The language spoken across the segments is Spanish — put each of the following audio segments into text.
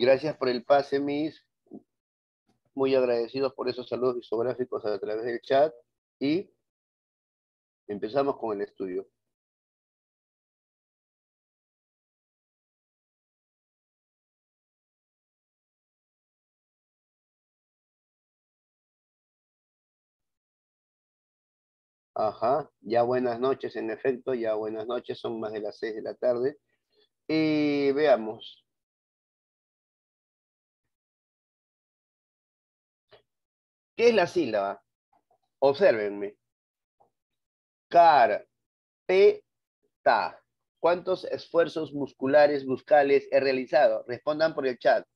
Gracias por el pase, Miss. Muy agradecidos por esos saludos disográficos a través del chat. Y empezamos con el estudio. Ajá, ya buenas noches, en efecto, ya buenas noches, son más de las seis de la tarde. Y veamos. ¿Qué es la sílaba? Obsérvenme. Carpeta. ¿Cuántos esfuerzos musculares bucales he realizado? Respondan por el chat.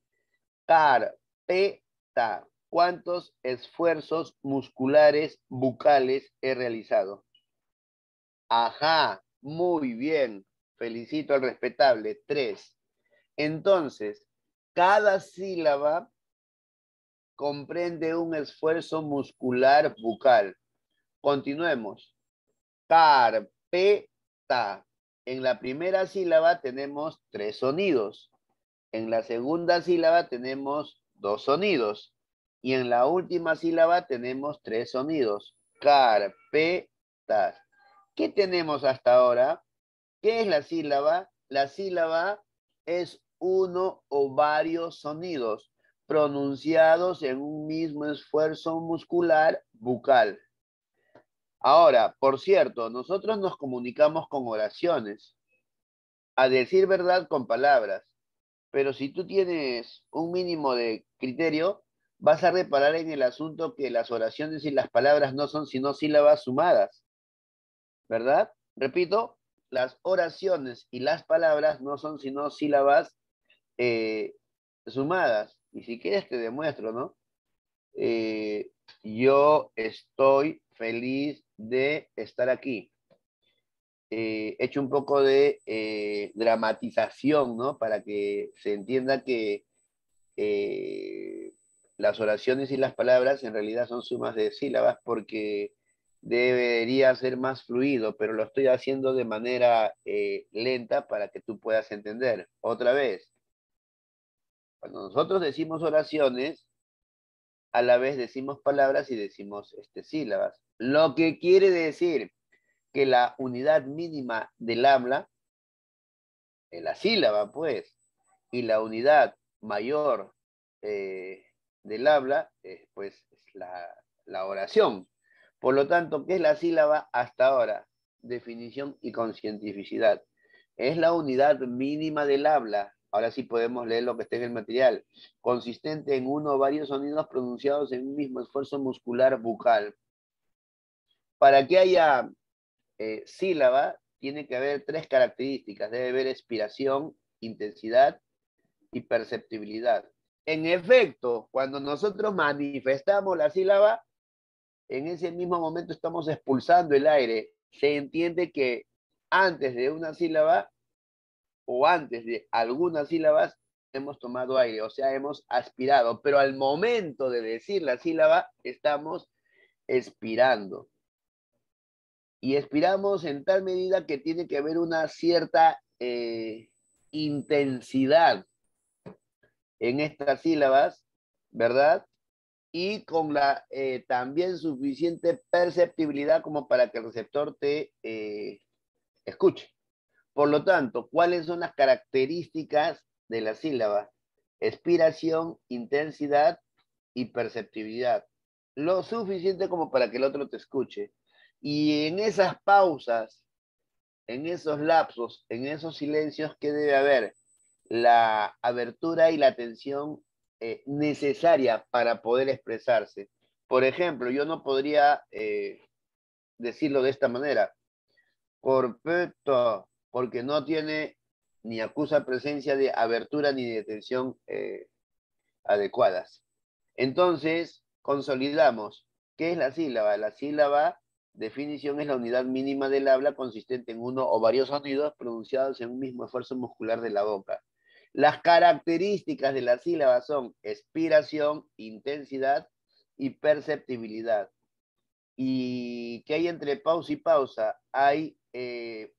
Carpeta. ¿Cuántos esfuerzos musculares bucales he realizado? Ajá, muy bien. Felicito al respetable. Tres. Entonces, cada sílaba comprende un esfuerzo muscular bucal. Continuemos. Carpeta. En la primera sílaba tenemos tres sonidos. En la segunda sílaba tenemos dos sonidos. Y en la última sílaba tenemos tres sonidos. Carpetas. ¿Qué tenemos hasta ahora? ¿Qué es la sílaba? La sílaba es uno o varios sonidos pronunciados en un mismo esfuerzo muscular bucal. Ahora, por cierto, nosotros nos comunicamos con oraciones, a decir verdad con palabras, pero si tú tienes un mínimo de criterio, vas a reparar en el asunto que las oraciones y las palabras no son sino sílabas sumadas, ¿verdad? Repito, las oraciones y las palabras no son sino sílabas eh, sumadas. Y si quieres te demuestro, ¿no? Eh, yo estoy feliz de estar aquí. Eh, he hecho un poco de dramatización, ¿no? Para que se entienda que las oraciones y las palabras en realidad son sumas de sílabas porque debería ser más fluido, pero lo estoy haciendo de manera eh, lenta para que tú puedas entender. Otra vez, cuando nosotros decimos oraciones, a la vez decimos palabras y decimos este, sílabas. Lo que quiere decir que la unidad mínima del habla, es la sílaba, pues, y la unidad mayor eh, del habla, eh, pues es la, la oración. Por lo tanto, ¿qué es la sílaba hasta ahora? Definición y concientificidad. Es la unidad mínima del habla. Ahora sí podemos leer lo que está en el material. Consistente en uno o varios sonidos pronunciados en un mismo esfuerzo muscular bucal. Para que haya eh, sílaba, tiene que haber tres características. Debe haber expiración, intensidad y perceptibilidad. En efecto, cuando nosotros manifestamos la sílaba, en ese mismo momento estamos expulsando el aire. Se entiende que antes de una sílaba o antes de algunas sílabas hemos tomado aire, o sea, hemos aspirado, pero al momento de decir la sílaba estamos expirando. Y expiramos en tal medida que tiene que haber una cierta eh, intensidad en estas sílabas, ¿verdad? Y con la eh, también suficiente perceptibilidad como para que el receptor te eh, escuche. Por lo tanto, ¿cuáles son las características de la sílaba? Expiración, intensidad y perceptibilidad. Lo suficiente como para que el otro te escuche. Y en esas pausas, en esos lapsos, en esos silencios, ¿qué debe haber? la abertura y la atención eh, necesaria para poder expresarse. Por ejemplo, yo no podría eh, decirlo de esta manera. Corpecto, porque no tiene ni acusa presencia de abertura ni de atención eh, adecuadas. Entonces, consolidamos. ¿Qué es la sílaba? La sílaba, definición, es la unidad mínima del habla consistente en uno o varios sonidos pronunciados en un mismo esfuerzo muscular de la boca. Las características de la sílaba son expiración, intensidad y perceptibilidad. ¿Y qué hay entre pausa y pausa? Hay eh,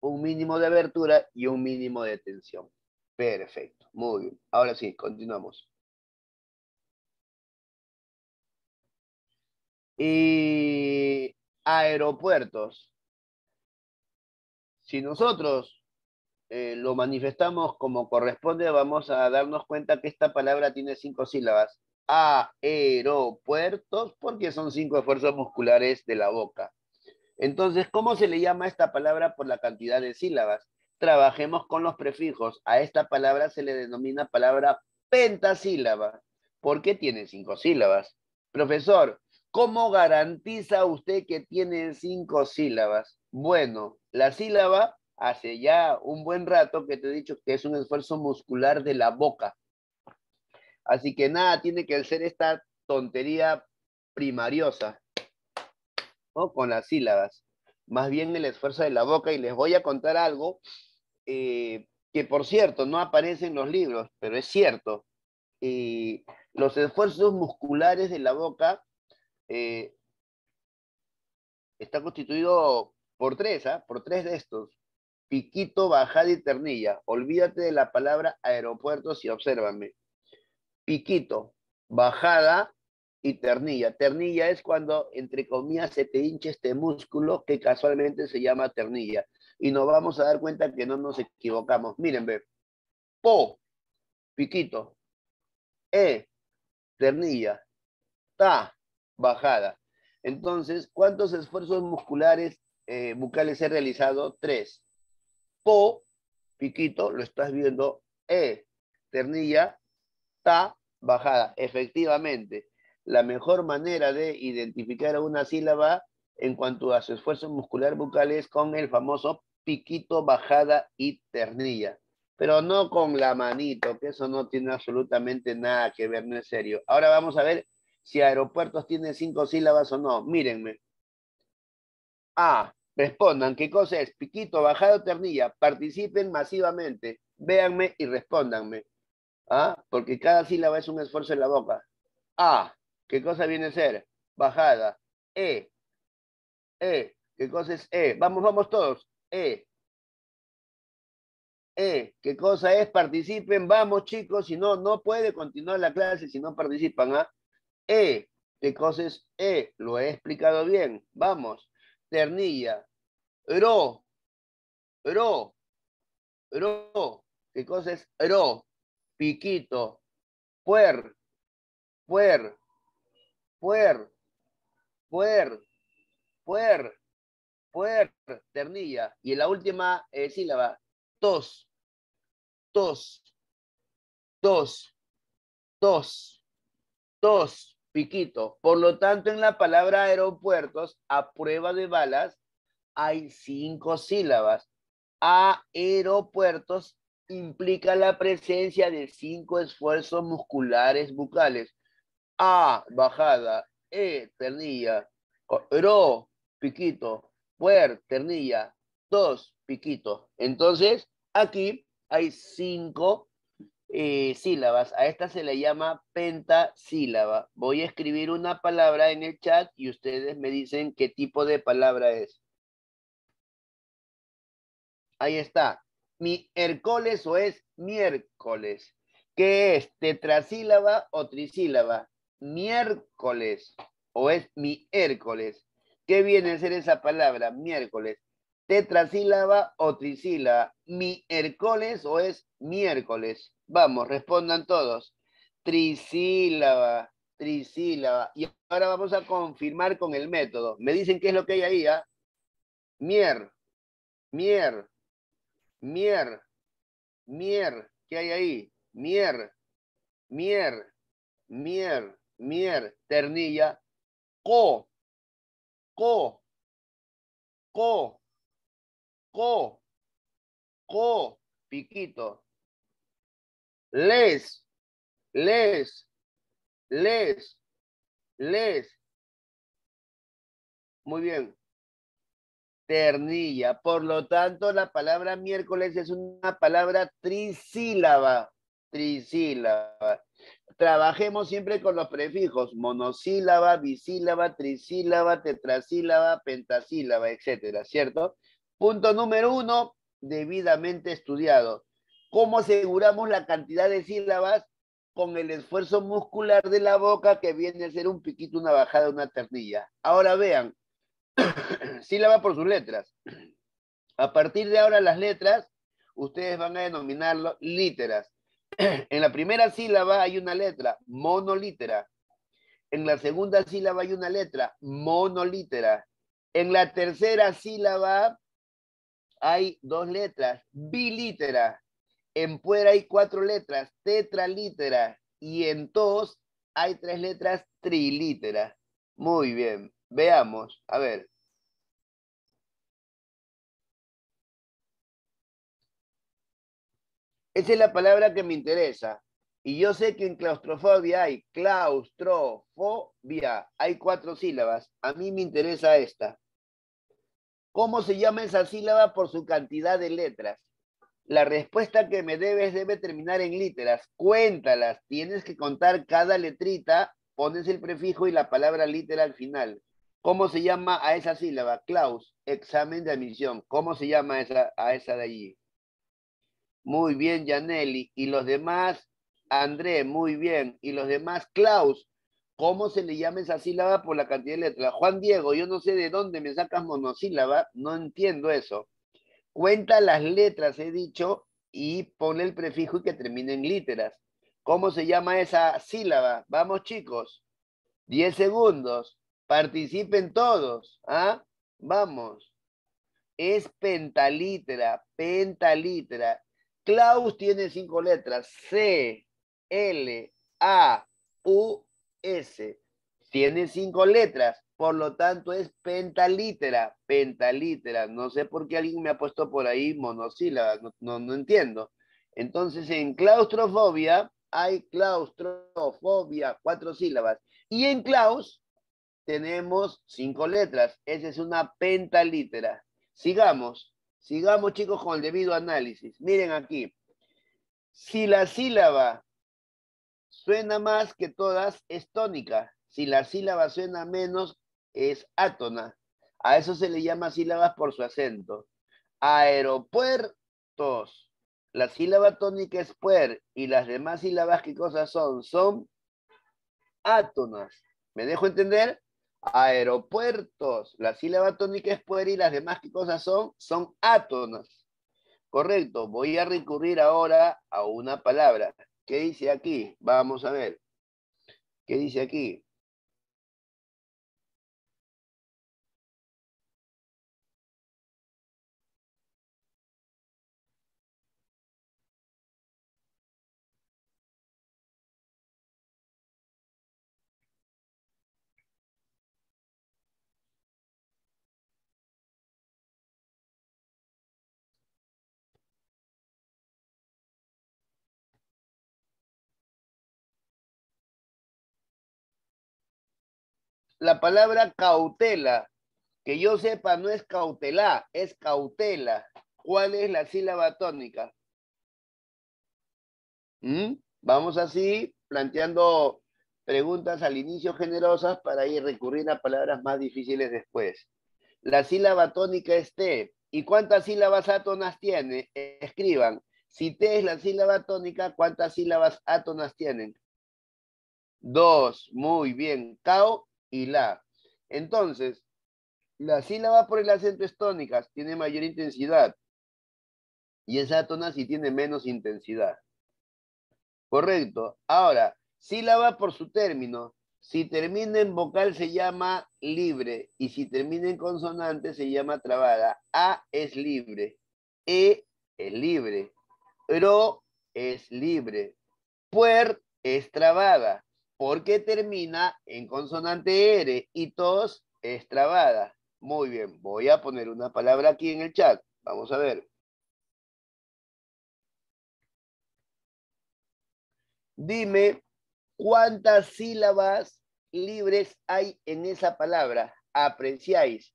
un mínimo de abertura y un mínimo de tensión. Perfecto, muy bien. Ahora sí, continuamos. Y aeropuertos. Si nosotros eh, lo manifestamos como corresponde, vamos a darnos cuenta que esta palabra tiene cinco sílabas. Aeropuertos, porque son cinco esfuerzos musculares de la boca. Entonces, ¿cómo se le llama esta palabra por la cantidad de sílabas? Trabajemos con los prefijos. A esta palabra se le denomina palabra pentasílaba. ¿Por qué tiene cinco sílabas? Profesor, ¿Cómo garantiza usted que tiene cinco sílabas? Bueno, la sílaba hace ya un buen rato que te he dicho que es un esfuerzo muscular de la boca. Así que nada tiene que ser esta tontería primariosa con las sílabas. Más bien el esfuerzo de la boca y les voy a contar algo eh, que por cierto no aparece en los libros, pero es cierto. Eh, los esfuerzos musculares de la boca eh, está constituido por tres, ¿ah? por tres de estos. Piquito, bajada y ternilla. Olvídate de la palabra aeropuertos y obsérvame. Piquito, bajada y ternilla. Ternilla es cuando, entre comillas, se te hincha este músculo que casualmente se llama ternilla. Y nos vamos a dar cuenta que no nos equivocamos. Miren, ve. Po, piquito. E, ternilla. Ta, bajada. Entonces, ¿cuántos esfuerzos musculares eh, bucales he realizado? Tres. Po, piquito, lo estás viendo. E, ternilla. Ta, bajada. Efectivamente, la mejor manera de identificar una sílaba en cuanto a su esfuerzo muscular bucal es con el famoso piquito, bajada y ternilla. Pero no con la manito, que eso no tiene absolutamente nada que ver, no es serio. Ahora vamos a ver si aeropuertos tienen cinco sílabas o no. Mírenme. A. Respondan. ¿Qué cosa es? Piquito, bajado, ternilla. Participen masivamente. Véanme y respóndanme. ¿Ah? Porque cada sílaba es un esfuerzo en la boca. A. ¿Qué cosa viene a ser? Bajada. E. E. ¿Qué cosa es E? Vamos, vamos todos. E. E. ¿Qué cosa es? Participen. Vamos, chicos. Si no, no puede continuar la clase si no participan. ¿ah? E. ¿Qué cosa es E? Lo he explicado bien. Vamos. Ternilla. Ro. Ro. Ro. ¿Qué cosa es ro? Piquito. Puer. Puer. Puer. Puer. Puer. Puer. Ternilla. Y en la última eh, sílaba. Tos. Tos. Tos. Tos. Tos piquito. Por lo tanto, en la palabra aeropuertos, a prueba de balas, hay cinco sílabas. Aeropuertos implica la presencia de cinco esfuerzos musculares bucales. A, bajada. E, ternilla. Ro, piquito. Puer, ternilla. Dos, piquito. Entonces, aquí hay cinco eh, sílabas. A esta se le llama pentasílaba. Voy a escribir una palabra en el chat y ustedes me dicen qué tipo de palabra es. Ahí está. Mi Hércoles o es miércoles. ¿Qué es? ¿Tetrasílaba o trisílaba? Miércoles o es mi Hércoles. ¿Qué viene a ser esa palabra? Miércoles. ¿Tetrasílaba o trisílaba? ¿Mi Hércoles o es miércoles? Vamos, respondan todos. Trisílaba, trisílaba. Y ahora vamos a confirmar con el método. Me dicen qué es lo que hay ahí, ¿ah? Mier, mier, mier, mier. ¿Qué hay ahí? Mier, mier, mier, mier. Ternilla. Co, co, co, co, co. Piquito les, les, les, les. Muy bien. Ternilla. Por lo tanto, la palabra miércoles es una palabra trisílaba. Trisílaba. Trabajemos siempre con los prefijos monosílaba, bisílaba, trisílaba, tetrasílaba, pentasílaba, etcétera, ¿cierto? Punto número uno, debidamente estudiado. ¿Cómo aseguramos la cantidad de sílabas? Con el esfuerzo muscular de la boca que viene a ser un piquito, una bajada, una ternilla. Ahora vean, sílaba por sus letras. A partir de ahora las letras, ustedes van a denominarlo literas. En la primera sílaba hay una letra, monolítera. En la segunda sílaba hay una letra, monolítera. En la tercera sílaba hay dos letras, bilítera. En puera hay cuatro letras, tetralítera. Y en tos hay tres letras, trilítera. Muy bien, veamos. A ver, Esa es la palabra que me interesa. Y yo sé que en claustrofobia hay claustrofobia. Hay cuatro sílabas. A mí me interesa esta. ¿Cómo se llama esa sílaba por su cantidad de letras? La respuesta que me debes debe terminar en literas. Cuéntalas. Tienes que contar cada letrita. Pones el prefijo y la palabra litera al final. ¿Cómo se llama a esa sílaba? Klaus, examen de admisión. ¿Cómo se llama esa, a esa de allí? Muy bien, Yaneli. Y los demás, André, muy bien. Y los demás, Klaus. ¿Cómo se le llama esa sílaba por la cantidad de letras? Juan Diego, yo no sé de dónde me sacas monosílaba, no entiendo eso. Cuenta las letras, he dicho, y pone el prefijo y que termine en literas. ¿Cómo se llama esa sílaba? Vamos, chicos. Diez segundos. Participen todos. ¿Ah? Vamos. Es pentalítera, pentalítera. Klaus tiene cinco letras. C, L, A, U, S. Tiene cinco letras. Por lo tanto, es pentalítera. Pentalítera. No sé por qué alguien me ha puesto por ahí monosílabas. No, no, entiendo. Entonces, en claustrofobia hay claustrofobia, cuatro sílabas. Y en claus tenemos cinco letras. Esa es una pentalítera. Sigamos. Sigamos, chicos, con el debido análisis. Miren aquí. Si la sílaba suena más que todas, es tónica. Si la sílaba suena menos, es átona. A eso se le llama sílabas por su acento. Aeropuertos. La sílaba tónica es puer y las demás sílabas, ¿qué cosas son? Son átonas. ¿Me dejo entender? Aeropuertos. La sílaba tónica es puer y las demás ¿qué cosas son? Son átonas. Correcto. Voy a recurrir ahora a una palabra. ¿Qué dice aquí? Vamos a ver. ¿Qué dice aquí? La palabra cautela, que yo sepa no es cautela, es cautela. ¿Cuál es la sílaba tónica? ¿Mm? Vamos así, planteando preguntas al inicio generosas para ir recurrir a palabras más difíciles después. La sílaba tónica es T. ¿Y cuántas sílabas átonas tiene? Escriban. Si T es la sílaba tónica, ¿cuántas sílabas átonas tienen? Dos. Muy bien. Cao y la. Entonces, la sílaba por el acento es tiene mayor intensidad. Y esa átona sí tiene menos intensidad. Correcto. Ahora, sílaba por su término. Si termina en vocal se llama libre y si termina en consonante se llama trabada. A es libre. E es libre. Ro es libre. Puer es trabada porque termina en consonante R y tos es trabada. Muy bien, voy a poner una palabra aquí en el chat. Vamos a ver. Dime cuántas sílabas libres hay en esa palabra. Apreciáis.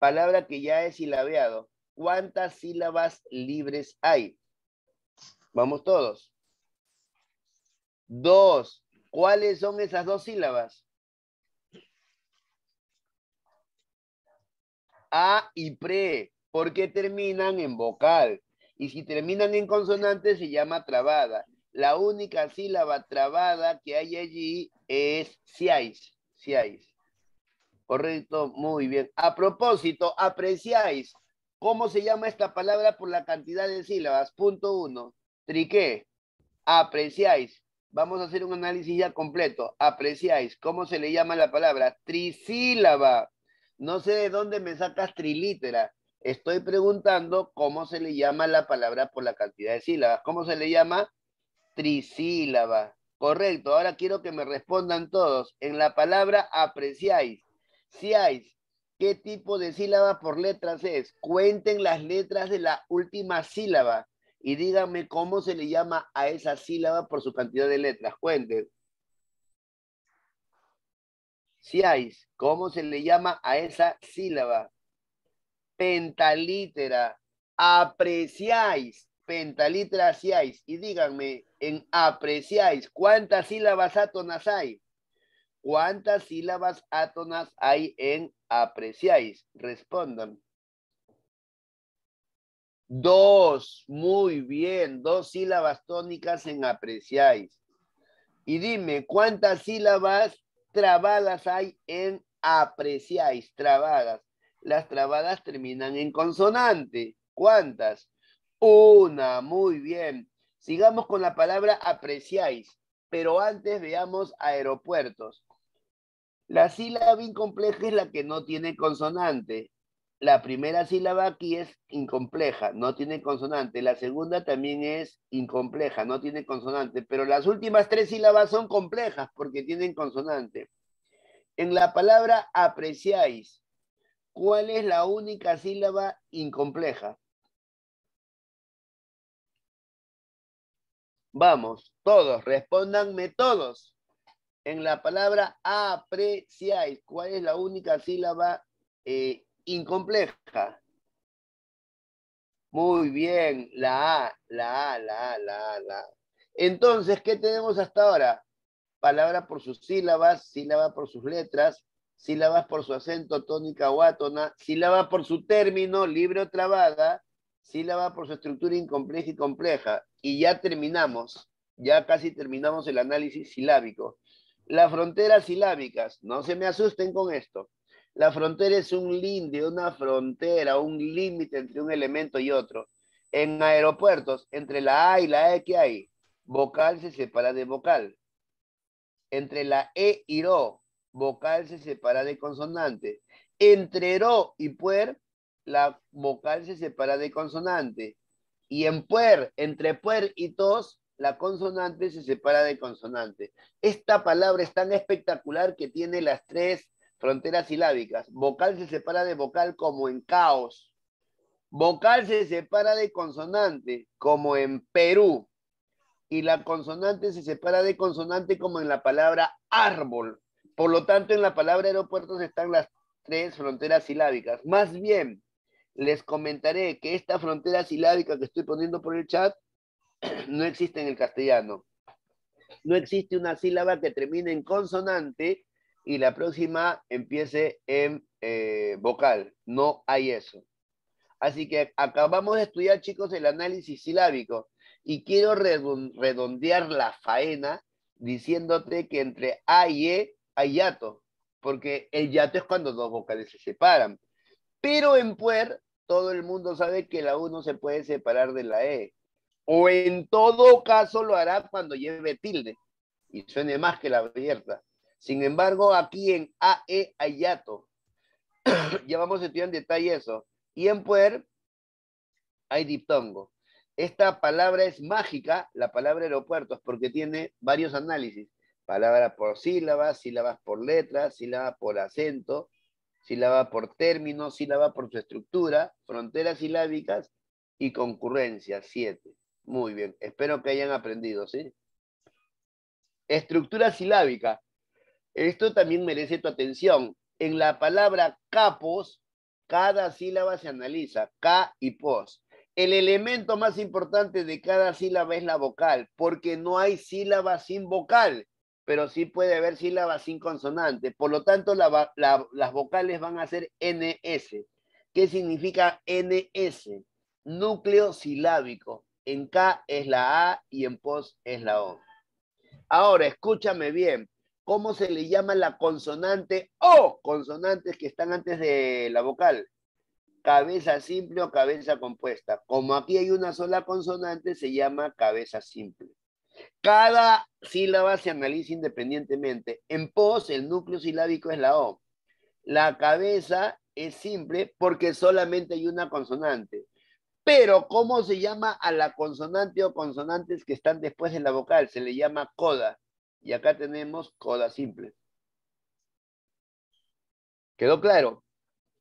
Palabra que ya es silabeado. ¿Cuántas sílabas libres hay? Vamos todos. Dos. ¿Cuáles son esas dos sílabas? A y pre, porque terminan en vocal. Y si terminan en consonante se llama trabada. La única sílaba trabada que hay allí es siáis. Siáis. Correcto, muy bien. A propósito, apreciáis. ¿Cómo se llama esta palabra por la cantidad de sílabas? Punto uno. Triqué. Apreciáis. Vamos a hacer un análisis ya completo. Apreciáis. ¿Cómo se le llama la palabra? Trisílaba. No sé de dónde me sacas trilítera. Estoy preguntando cómo se le llama la palabra por la cantidad de sílabas. ¿Cómo se le llama? Trisílaba. Correcto. Ahora quiero que me respondan todos. En la palabra apreciáis. Si hay, ¿qué tipo de sílaba por letras es? Cuenten las letras de la última sílaba y díganme cómo se le llama a esa sílaba por su cantidad de letras. Cuenten. Si hay, ¿cómo se le llama a esa sílaba? pentalítera. Apreciáis, pentalítera hacíais. Y díganme, en apreciáis, ¿cuántas sílabas átonas hay? ¿Cuántas sílabas átonas hay en apreciáis? Respondan. Dos, muy bien, dos sílabas tónicas en apreciáis. Y dime, ¿cuántas sílabas trabadas hay en apreciáis? Trabadas. Las trabadas terminan en consonante. ¿Cuántas? Una, muy bien. Sigamos con la palabra apreciáis, pero antes veamos aeropuertos. La sílaba incompleja es la que no tiene consonante. La primera sílaba aquí es incompleja, no tiene consonante. La segunda también es incompleja, no tiene consonante. Pero las últimas tres sílabas son complejas porque tienen consonante. En la palabra apreciáis, ¿Cuál es la única sílaba incompleja? Vamos, todos, respóndanme todos. En la palabra apreciáis, ¿cuál es la única sílaba eh, incompleja? Muy bien, la A, la A, la A, la A, la A. Entonces, ¿qué tenemos hasta ahora? Palabra por sus sílabas, sílaba por sus letras, sílabas por su acento tónica o átona, sílaba por su término, libre o trabada, sílaba por su estructura incompleja y compleja. Y ya terminamos, ya casi terminamos el análisis silábico. Las fronteras silábicas, no se me asusten con esto. La frontera es un linde, una frontera, un límite entre un elemento y otro. En aeropuertos, entre la A y la E, ¿qué hay? Vocal se separa de vocal. Entre la E y RO, vocal se separa de consonante. Entre ro y puer, la vocal se separa de consonante. Y en puer, entre puer y tos, la consonante se separa de consonante. Esta palabra es tan espectacular que tiene las tres fronteras silábicas. Vocal se separa de vocal como en caos. Vocal se separa de consonante como en Perú. Y la consonante se separa de consonante como en la palabra árbol. Por lo tanto, en la palabra aeropuertos están las tres fronteras silábicas. Más bien, les comentaré que esta frontera silábica que estoy poniendo por el chat no existe en el castellano. No existe una sílaba que termine en consonante y la próxima empiece en eh, vocal. No hay eso. Así que acabamos de estudiar, chicos, el análisis silábico y quiero redondear la faena diciéndote que entre A y E hay yato, porque el yato es cuando dos vocales se separan. Pero en puer, todo el mundo sabe que la U no se puede separar de la E. O en todo caso lo hará cuando lleve tilde y suene más que la abierta. Sin embargo, aquí en AE hay yato. ya vamos a estudiar en detalle eso. Y en puer hay diptongo. Esta palabra es mágica, la palabra aeropuertos, porque tiene varios análisis palabra por sílabas, sílabas por letras, sílaba por acento, sílaba por término, sílaba por su estructura, fronteras silábicas y concurrencia, siete. Muy bien, espero que hayan aprendido, ¿sí? Estructura silábica. Esto también merece tu atención. En la palabra capos, cada sílaba se analiza, K y pos. El elemento más importante de cada sílaba es la vocal, porque no hay sílaba sin vocal pero sí puede haber sílabas sin consonante. Por lo tanto, las vocales van a ser NS. ¿Qué significa NS? núcleo silábico. En K es la A y en POS es la O. Ahora, escúchame bien. ¿Cómo se le llama la consonante o consonantes que están antes de la vocal? Cabeza simple o cabeza compuesta. Como aquí hay una sola consonante, se llama cabeza simple. Cada sílaba se analiza independientemente. En pos, el núcleo silábico es la O. La cabeza es simple porque solamente hay una consonante. Pero, ¿cómo se llama a la consonante o consonantes que están después de la vocal? Se le llama coda. Y acá tenemos coda simple. ¿Quedó claro?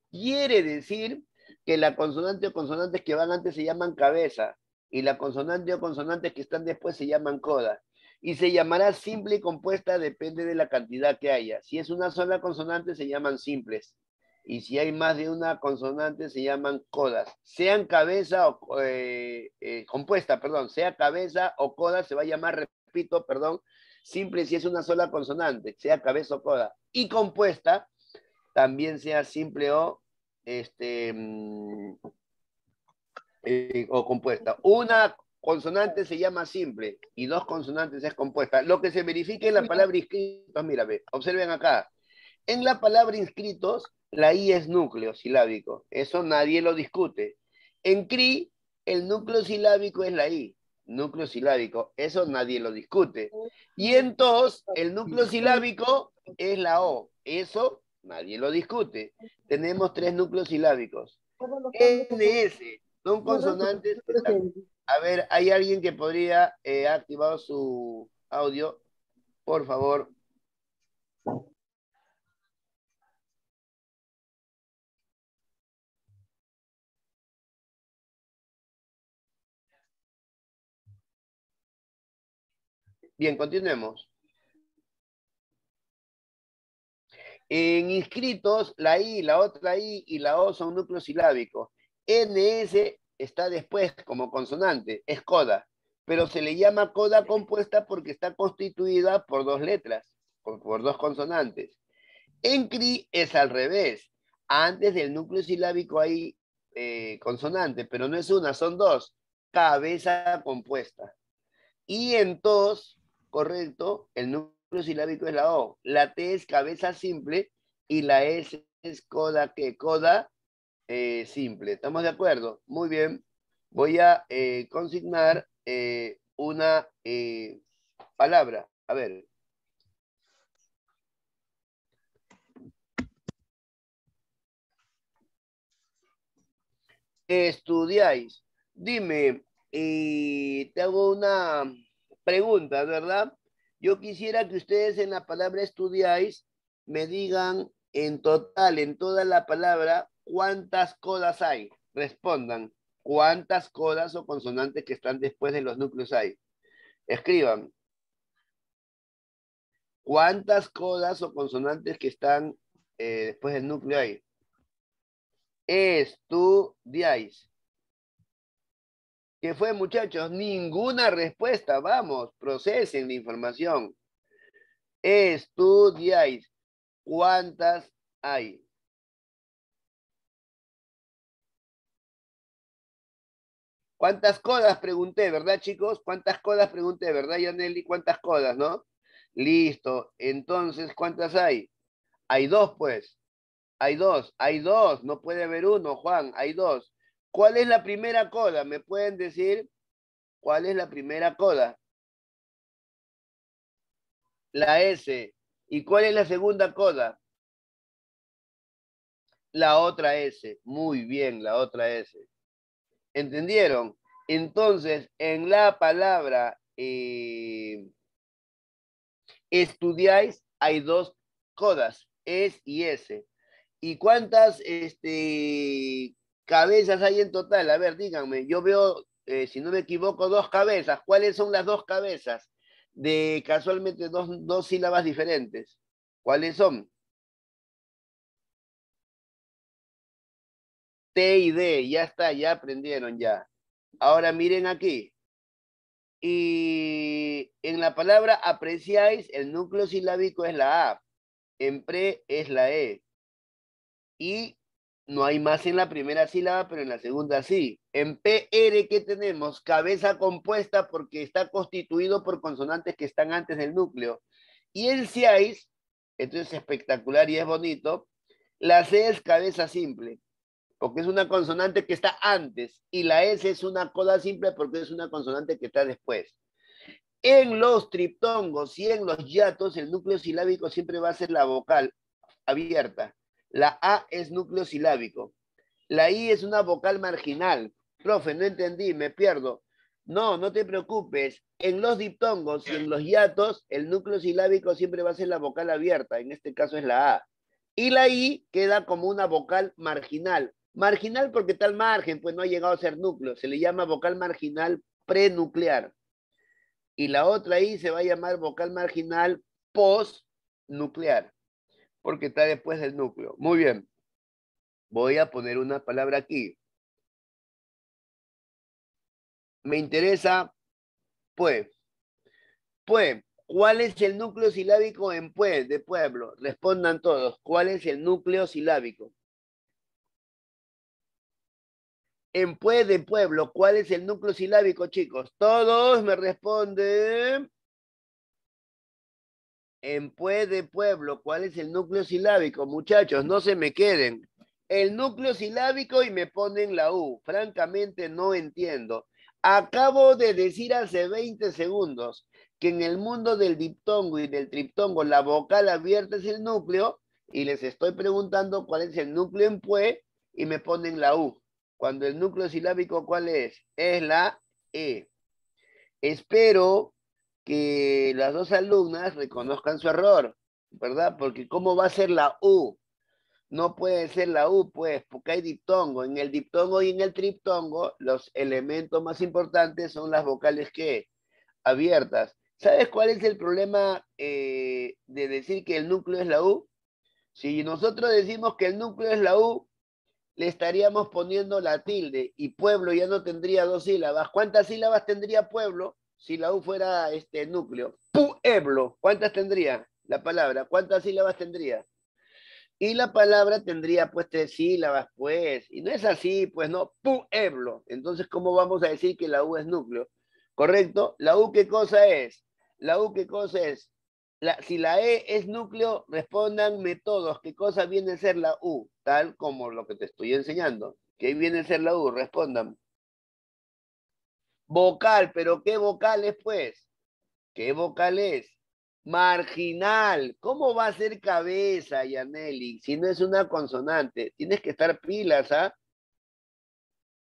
Quiere decir que la consonante o consonantes que van antes se llaman cabeza y la consonante o consonantes que están después se llaman coda. Y se llamará simple y compuesta, depende de la cantidad que haya. Si es una sola consonante, se llaman simples. Y si hay más de una consonante, se llaman codas. Sean cabeza o eh, eh, compuesta, perdón, sea cabeza o coda, se va a llamar, repito, perdón, simple si es una sola consonante, sea cabeza o coda. Y compuesta, también sea simple o este, mm, eh, o compuesta. Una consonante se llama simple y dos consonantes es compuesta. Lo que se verifica en la palabra inscritos, mira, observen acá. En la palabra inscritos, la I es núcleo silábico. Eso nadie lo discute. En CRI, el núcleo silábico es la I, núcleo silábico. Eso nadie lo discute. Y en TOS, el núcleo silábico es la O. Eso nadie lo discute. Tenemos tres núcleos silábicos. NS, son consonantes. A ver, ¿hay alguien que podría eh, activar su audio? Por favor. Bien, continuemos. En inscritos, la I, la otra I y la O son núcleos silábicos. NS está después como consonante, es coda, pero se le llama coda compuesta porque está constituida por dos letras, por, dos consonantes. En CRI es al revés. Antes del núcleo silábico hay eh, consonante, pero no es una, son dos. Cabeza compuesta. Y en TOS, correcto, el núcleo silábico es la O. La T es cabeza simple y la S es coda que coda eh, simple. ¿Estamos de acuerdo? Muy bien. Voy a eh, consignar eh, una palabra. A ver. Estudiáis. Dime, te hago una pregunta, ¿verdad? Yo quisiera que ustedes en la palabra estudiáis me digan en total, en toda la palabra, ¿cuántas codas hay? Respondan, ¿cuántas codas o consonantes que están después de los núcleos hay? Escriban. ¿Cuántas codas o consonantes que están eh, después del núcleo hay? Estudiáis. ¿Qué fue, muchachos? Ninguna respuesta. Vamos, procesen la información. Estudiáis. ¿Cuántas hay? ¿Cuántas codas pregunté, verdad, chicos? ¿Cuántas codas pregunté, verdad, Yaneli? ¿Cuántas codas, no? Listo. Entonces, ¿cuántas hay? Hay dos, pues. Hay dos. Hay dos. No puede haber uno, Juan. Hay dos. ¿Cuál es la primera coda? ¿Me pueden decir cuál es la primera coda? La S. ¿Y cuál es la segunda coda? La otra S. Muy bien, la otra S. ¿Entendieron? Entonces, en la palabra eh, estudiáis hay dos codas, es y S. ¿Y cuántas este, cabezas hay en total? A ver, díganme. Yo veo, eh, si no me equivoco, dos cabezas. ¿Cuáles son las dos cabezas? De casualmente dos, dos sílabas diferentes. ¿Cuáles son? T y D, ya está, ya aprendieron ya. Ahora miren aquí. Y en la palabra apreciáis, el núcleo silábico es la A. En pre es la E. Y no hay más en la primera sílaba, pero en la segunda sí. En PR, ¿qué tenemos? Cabeza compuesta porque está constituido por consonantes que están antes del núcleo. Y en CIAIS, esto es espectacular y es bonito, la C es cabeza simple, porque es una consonante que está antes, y la S es una coda simple porque es una consonante que está después. En los triptongos y en los yatos, el núcleo silábico siempre va a ser la vocal abierta. La A es núcleo silábico. La I es una vocal marginal. Profe, no entendí, me pierdo. No, no te preocupes. En los diptongos y en los hiatos, el núcleo silábico siempre va a ser la vocal abierta. En este caso es la A. Y la I queda como una vocal marginal. Marginal porque está al margen, pues no ha llegado a ser núcleo. Se le llama vocal marginal prenuclear. Y la otra I se va a llamar vocal marginal postnuclear porque está después del núcleo. Muy bien. Voy a poner una palabra aquí. Me interesa, pues. Pues, ¿cuál es el núcleo silábico en pues de pueblo? Respondan todos. ¿Cuál es el núcleo silábico? En pues de pueblo, ¿cuál es el núcleo silábico, chicos? Todos me responden en Pue de Pueblo, ¿cuál es el núcleo silábico? Muchachos, no se me queden. El núcleo silábico y me ponen la U. Francamente no entiendo. Acabo de decir hace 20 segundos que en el mundo del diptongo y del triptongo la vocal abierta es el núcleo y les estoy preguntando cuál es el núcleo en Pue y me ponen la U. Cuando el núcleo silábico, ¿cuál es? Es la E. Espero que las dos alumnas reconozcan su error, ¿verdad? Porque ¿cómo va a ser la U? No puede ser la U, pues, porque hay diptongo. En el diptongo y en el triptongo, los elementos más importantes son las vocales que abiertas. ¿Sabes cuál es el problema eh, de decir que el núcleo es la U? Si nosotros decimos que el núcleo es la U, le estaríamos poniendo la tilde y pueblo ya no tendría dos sílabas. ¿Cuántas sílabas tendría pueblo? Si la U fuera este núcleo. Pueblo, ¿cuántas tendría la palabra? ¿Cuántas sílabas tendría? Y la palabra tendría pues tres sílabas, pues. Y no es así, pues no, pueblo. Entonces, ¿cómo vamos a decir que la U es núcleo? ¿Correcto? ¿La U qué cosa es? La U qué cosa es? La, si la E es núcleo, respóndanme todos qué cosa viene a ser la U, tal como lo que te estoy enseñando. ¿Qué viene a ser la U? Respondan. Vocal, pero ¿qué vocal es pues? ¿Qué vocal es? Marginal. ¿Cómo va a ser cabeza, Yaneli? Si no es una consonante. Tienes que estar pilas, ¿ah?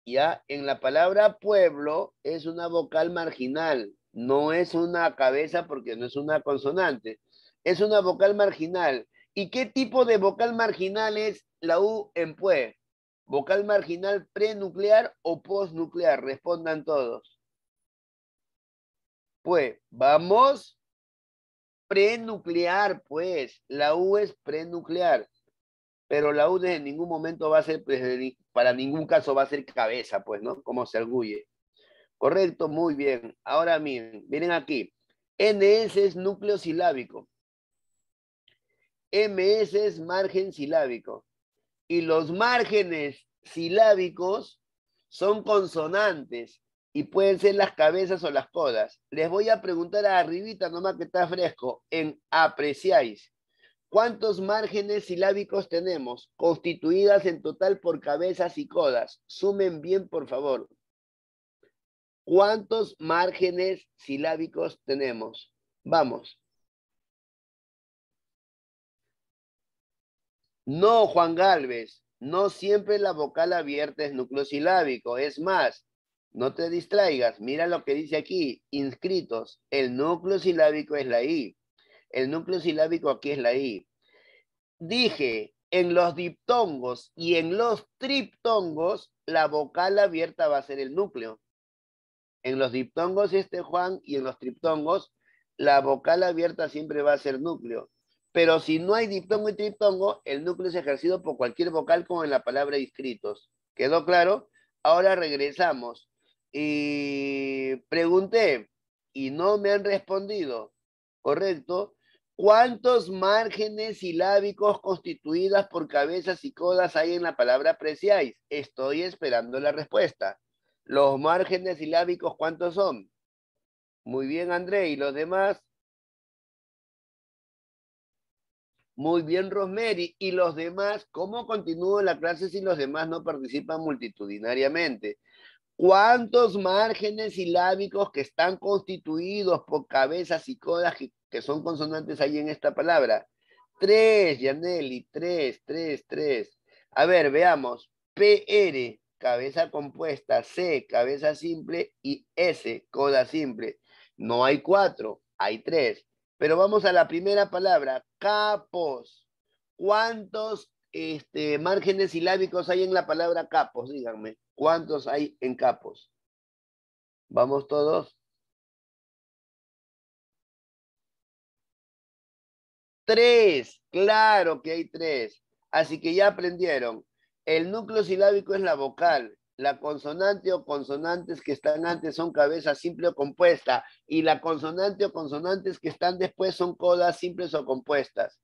Ya, en la palabra pueblo es una vocal marginal. No es una cabeza porque no es una consonante. Es una vocal marginal. ¿Y qué tipo de vocal marginal es la U en pue? ¿Vocal marginal prenuclear o postnuclear? Respondan todos. Pues vamos prenuclear, pues. La U es prenuclear. Pero la U en ningún momento va a ser, pues, para ningún caso va a ser cabeza, pues, ¿no? Como se arguye. Correcto, muy bien. Ahora miren, miren aquí. NS es núcleo silábico. MS es margen silábico. Y los márgenes silábicos son consonantes y pueden ser las cabezas o las codas. Les voy a preguntar a arribita, nomás que está fresco, en apreciáis. ¿Cuántos márgenes silábicos tenemos constituidas en total por cabezas y codas? Sumen bien, por favor. ¿Cuántos márgenes silábicos tenemos? Vamos. No, Juan Galvez, no siempre la vocal abierta es núcleo silábico. Es más, no te distraigas, mira lo que dice aquí, inscritos, el núcleo silábico es la I. El núcleo silábico aquí es la I. Dije, en los diptongos y en los triptongos, la vocal abierta va a ser el núcleo. En los diptongos este Juan y en los triptongos, la vocal abierta siempre va a ser núcleo. Pero si no hay diptongo y triptongo, el núcleo es ejercido por cualquier vocal como en la palabra inscritos. ¿Quedó claro? Ahora regresamos y pregunté y no me han respondido, ¿correcto? ¿Cuántos márgenes silábicos constituidas por cabezas y codas hay en la palabra apreciáis? Estoy esperando la respuesta. Los márgenes silábicos, ¿cuántos son? Muy bien, André. ¿Y los demás? Muy bien, Rosemary. ¿Y los demás? ¿Cómo continúo la clase si los demás no participan multitudinariamente? ¿Cuántos márgenes silábicos que están constituidos por cabezas y codas que, son consonantes hay en esta palabra? Tres, Yaneli, tres, tres, tres. A ver, veamos. PR, cabeza compuesta, C, cabeza simple y S, coda simple. No hay cuatro, hay tres. Pero vamos a la primera palabra, capos. ¿Cuántos este, márgenes silábicos hay en la palabra capos? Díganme. ¿Cuántos hay en capos? ¿Vamos todos? Tres, claro que hay tres. Así que ya aprendieron. El núcleo silábico es la vocal. La consonante o consonantes que están antes son cabeza simple o compuesta. Y la consonante o consonantes que están después son codas simples o compuestas.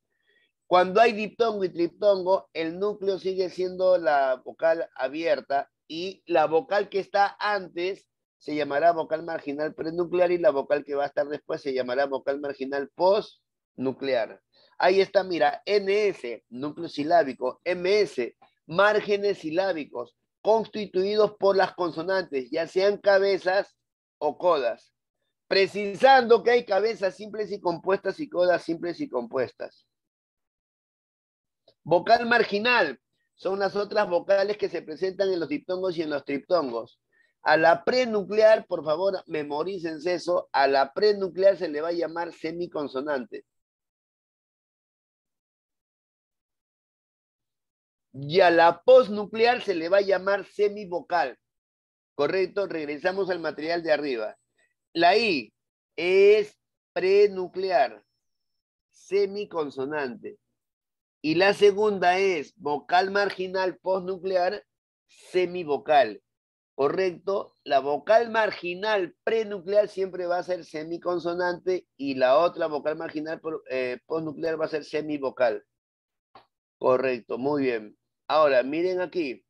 Cuando hay diptongo y triptongo, el núcleo sigue siendo la vocal abierta y la vocal que está antes se llamará vocal marginal prenuclear y la vocal que va a estar después se llamará vocal marginal postnuclear. Ahí está, mira, NS, núcleo silábico, MS, márgenes silábicos, constituidos por las consonantes, ya sean cabezas o codas, precisando que hay cabezas simples y compuestas y codas simples y compuestas. Vocal marginal, son las otras vocales que se presentan en los diptongos y en los triptongos. A la prenuclear, por favor, memorícense eso, a la prenuclear se le va a llamar semiconsonante. Y a la postnuclear se le va a llamar semivocal. Correcto, regresamos al material de arriba. La I es prenuclear, semiconsonante. Y la segunda es vocal marginal postnuclear semivocal. Correcto, la vocal marginal prenuclear siempre va a ser semiconsonante y la otra vocal marginal eh, postnuclear va a ser semivocal. Correcto, muy bien. Ahora, miren aquí.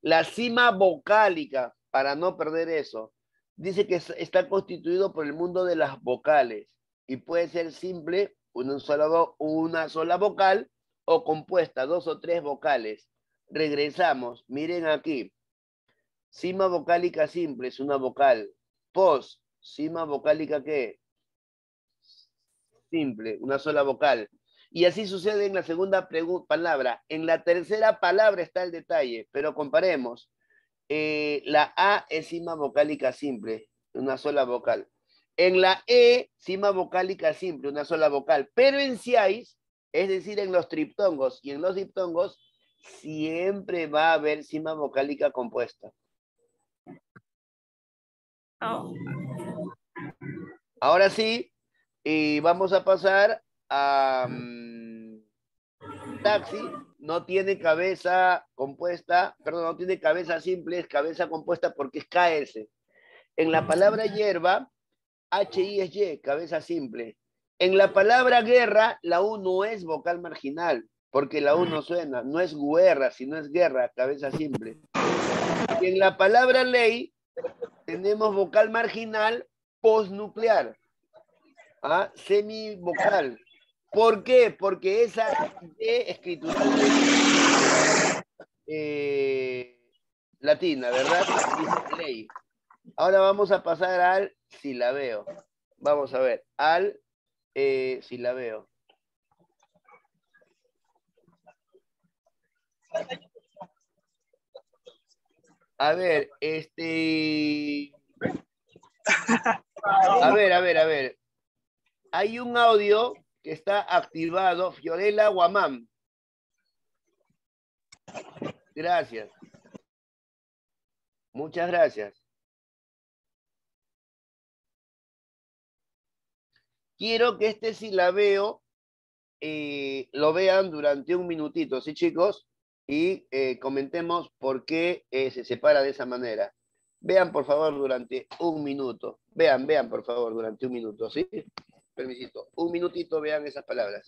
La cima vocálica, para no perder eso, dice que está constituido por el mundo de las vocales y puede ser simple una sola, una sola vocal o compuesta, dos o tres vocales. Regresamos, miren aquí. Cima vocálica simple es una vocal. Pos, cima vocálica qué? Simple, una sola vocal. Y así sucede en la segunda palabra. En la tercera palabra está el detalle, pero comparemos. Eh, la A es cima vocálica simple, una sola vocal. En la E, cima vocálica simple, una sola vocal. Pero en CIAIS, es decir, en los triptongos y en los diptongos, siempre va a haber cima vocálica compuesta. Oh. Ahora sí, y vamos a pasar a mm, taxi. No tiene cabeza compuesta, perdón, no tiene cabeza simple, es cabeza compuesta porque es KS. En la palabra hierba, HI es Y, cabeza simple. En la palabra guerra, la U no es vocal marginal, porque la U no suena, no es guerra, sino es guerra, cabeza simple. Y en la palabra ley, tenemos vocal marginal postnuclear, ¿ah? semivocal. ¿Por qué? Porque esa E escritura eh, latina, ¿verdad? ley. Ahora vamos a pasar al si la veo. Vamos a ver, al eh, si la veo. A ver, este... A ver, a ver, a ver. Hay un audio que está activado, Fiorella Guamán. Gracias. Muchas gracias. Quiero que este si la veo, eh, lo vean durante un minutito, ¿sí chicos? Y eh, comentemos por qué eh, se separa de esa manera. Vean por favor durante un minuto. Vean, vean por favor durante un minuto, ¿sí? permisito, un minutito vean esas palabras.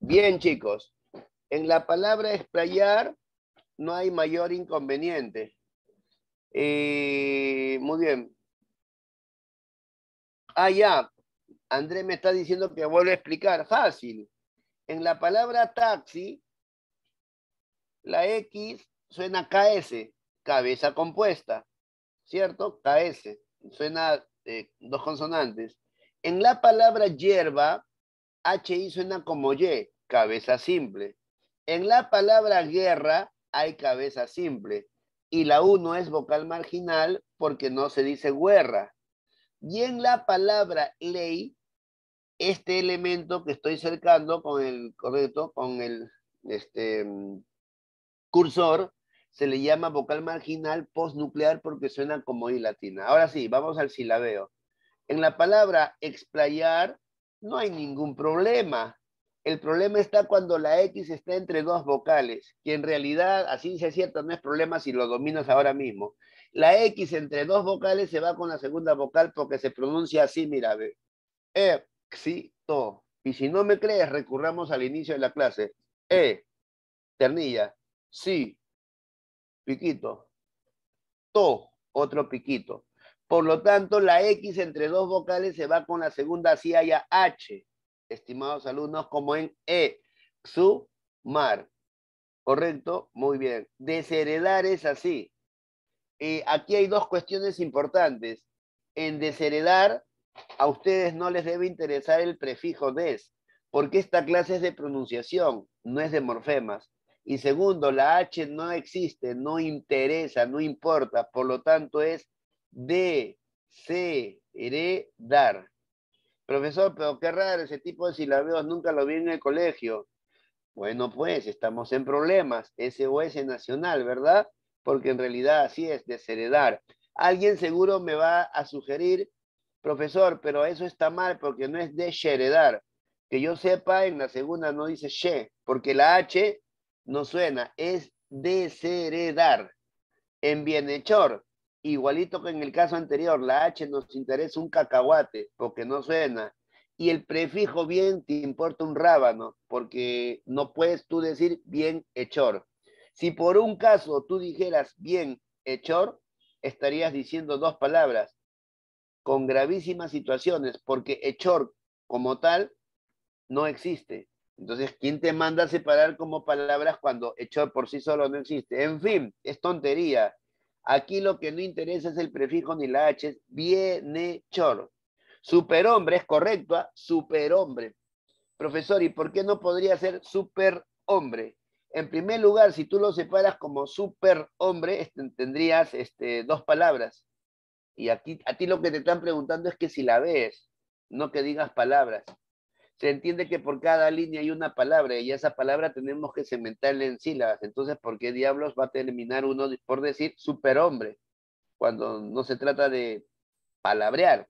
Bien, chicos. En la palabra explayar no hay mayor inconveniente. Eh, muy bien. Ah, ya. André me está diciendo que vuelvo a explicar. Fácil. En la palabra taxi, la X suena KS, cabeza compuesta. ¿Cierto? KS. Suena eh, dos consonantes. En la palabra hierba, HI suena como Y, cabeza simple. En la palabra guerra hay cabeza simple y la U no es vocal marginal porque no se dice guerra. Y en la palabra ley, este elemento que estoy cercando con el correcto, con el este, cursor, se le llama vocal marginal postnuclear porque suena como I latina. Ahora sí, vamos al silabeo. En la palabra explayar no hay ningún problema. El problema está cuando la X está entre dos vocales, que en realidad, así se cierto, no es problema si lo dominas ahora mismo. La X entre dos vocales se va con la segunda vocal porque se pronuncia así, mira, ve. Éxito. Y si no me crees, recurramos al inicio de la clase. E, ternilla, sí, piquito, to, otro piquito. Por lo tanto, la X entre dos vocales se va con la segunda si haya H, estimados alumnos, como en E, su, mar. ¿Correcto? Muy bien. Desheredar es así. Eh, aquí hay dos cuestiones importantes. En desheredar, a ustedes no les debe interesar el prefijo des, porque esta clase es de pronunciación, no es de morfemas. Y segundo, la H no existe, no interesa, no importa, por lo tanto es de heredar. Profesor, pero qué raro ese tipo de silabeos, nunca lo vi en el colegio. Bueno, pues estamos en problemas, SOS nacional, ¿verdad? Porque en realidad así es, desheredar. Alguien seguro me va a sugerir, profesor, pero eso está mal porque no es desheredar. Que yo sepa, en la segunda no dice she, porque la H no suena, es desheredar. En bienhechor, igualito que en el caso anterior, la H nos interesa un cacahuate porque no suena. Y el prefijo bien te importa un rábano porque no puedes tú decir bien hechor. Si por un caso tú dijeras bien hechor, estarías diciendo dos palabras con gravísimas situaciones porque hechor como tal no existe. Entonces, ¿quién te manda separar como palabras cuando hechor por sí solo no existe? En fin, es tontería. Aquí lo que no interesa es el prefijo ni la H, es bienhechor. Superhombre es correcto, ¿ah? superhombre. Profesor, ¿y por qué no podría ser superhombre? En primer lugar, si tú lo separas como superhombre, este, tendrías este, dos palabras. Y aquí a ti lo que te están preguntando es que si la ves, no que digas palabras se entiende que por cada línea hay una palabra y esa palabra tenemos que cementarla en sílabas. Entonces, ¿por qué diablos va a terminar uno por decir superhombre cuando no se trata de palabrear?